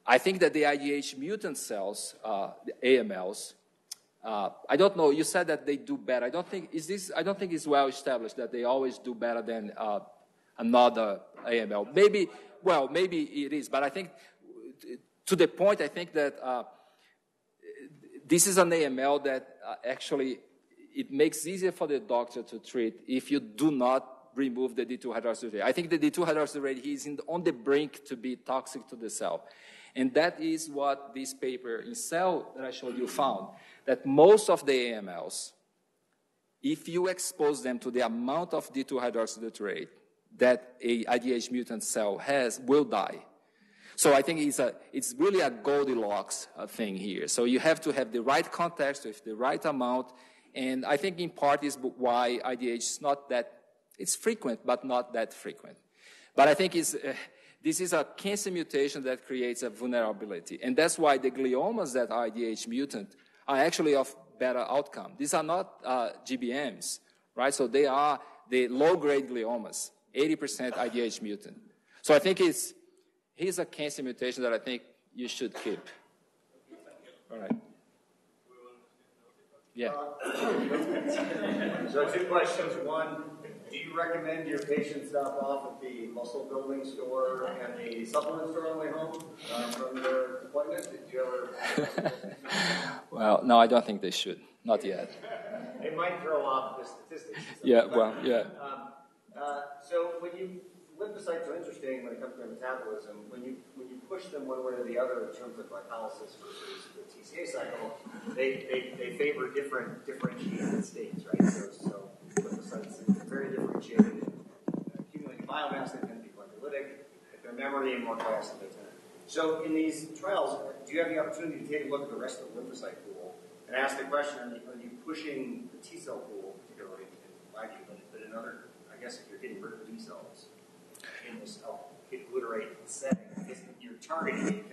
I think that the IDH mutant cells, uh, the AMLs, uh, I don't know. You said that they do better. I don't think is this. I don't think it's well established that they always do better than uh, another AML. Maybe, well, maybe it is, but I think to the point. I think that uh, this is an AML that uh, actually it makes easier for the doctor to treat if you do not remove the D2 hydroxyglutarate. I think the D2 hydroxyglutarate is the, on the brink to be toxic to the cell. And that is what this paper in Cell that I showed you found, that most of the AMLs, if you expose them to the amount of D2 hydroxyglutarate that a IDH mutant cell has, will die. So I think it's, a, it's really a Goldilocks uh, thing here. So you have to have the right context with the right amount. And I think in part is why IDH is not that, it's frequent, but not that frequent. But I think it's, uh, this is a cancer mutation that creates a vulnerability. And that's why the gliomas that are IDH mutant are actually of better outcome. These are not uh, GBMs, right? So they are the low-grade gliomas, 80% IDH mutant. So I think it's, here's a cancer mutation that I think you should keep. All right. Yeah. so two questions. One, do you recommend your patients stop off at the muscle building store and the supplement store on the way home uh, from their appointment? Did you ever? well, no, I don't think they should. Not yet. It might throw off the statistics. Yeah, well, yeah. Um, uh, so when you lymphocytes are interesting when it comes to their metabolism. When you when you push them one way or the other in terms of glycolysis versus the TCA cycle, they, they, they favor different differentiated states, 40 and more class at a time. So in these trials, do you have the opportunity to take a look at the rest of the lymphocyte pool and ask the question, are you pushing the T cell pool, particularly in my view, but in other, I guess if you're getting rid of B cells in this glutarate setting, you're targeting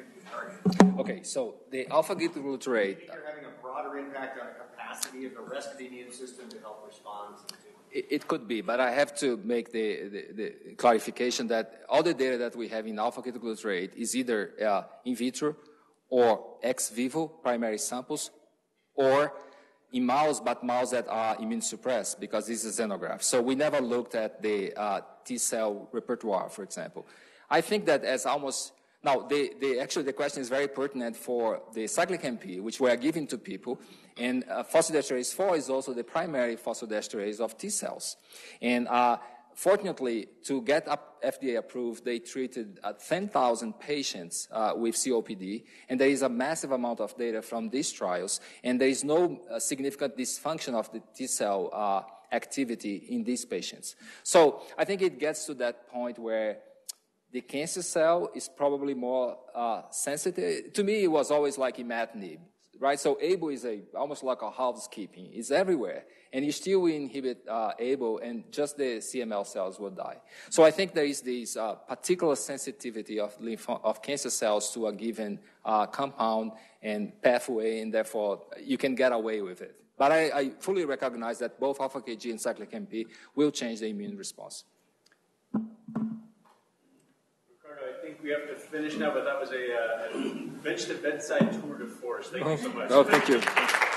Okay, so the alpha glutarate. I think you're having a broader impact on the capacity of the rest of the immune system to help respond to it, could be, but I have to make the, the, the clarification that all the data that we have in alpha-ketoglutarate is either uh, in vitro or ex vivo primary samples or in mouse, but mouse that are immune suppressed because this is xenograft. So we never looked at the uh, T cell repertoire, for example. I think that as almost now, the, the, actually, the question is very pertinent for the cyclic MP, which we are giving to people. And uh, phosphodiesterase 4 is also the primary phosphodiesterase of T cells. And uh, fortunately, to get up FDA approved, they treated uh, 10,000 patients uh, with COPD, and there is a massive amount of data from these trials, and there is no uh, significant dysfunction of the T cell uh, activity in these patients. So I think it gets to that point where the cancer cell is probably more uh, sensitive. To me, it was always like imatinib, right? So ABL is a, almost like a housekeeping. It's everywhere. And you still inhibit uh, ABL, and just the CML cells will die. So I think there is this uh, particular sensitivity of, lymph- of cancer cells to a given uh, compound and pathway, and therefore you can get away with it. But I, I fully recognize that both alpha KG and cyclic MP will change the immune response. We have to finish now, but that was a uh, bench to bedside tour de force. Thank you so much. Oh, thank you.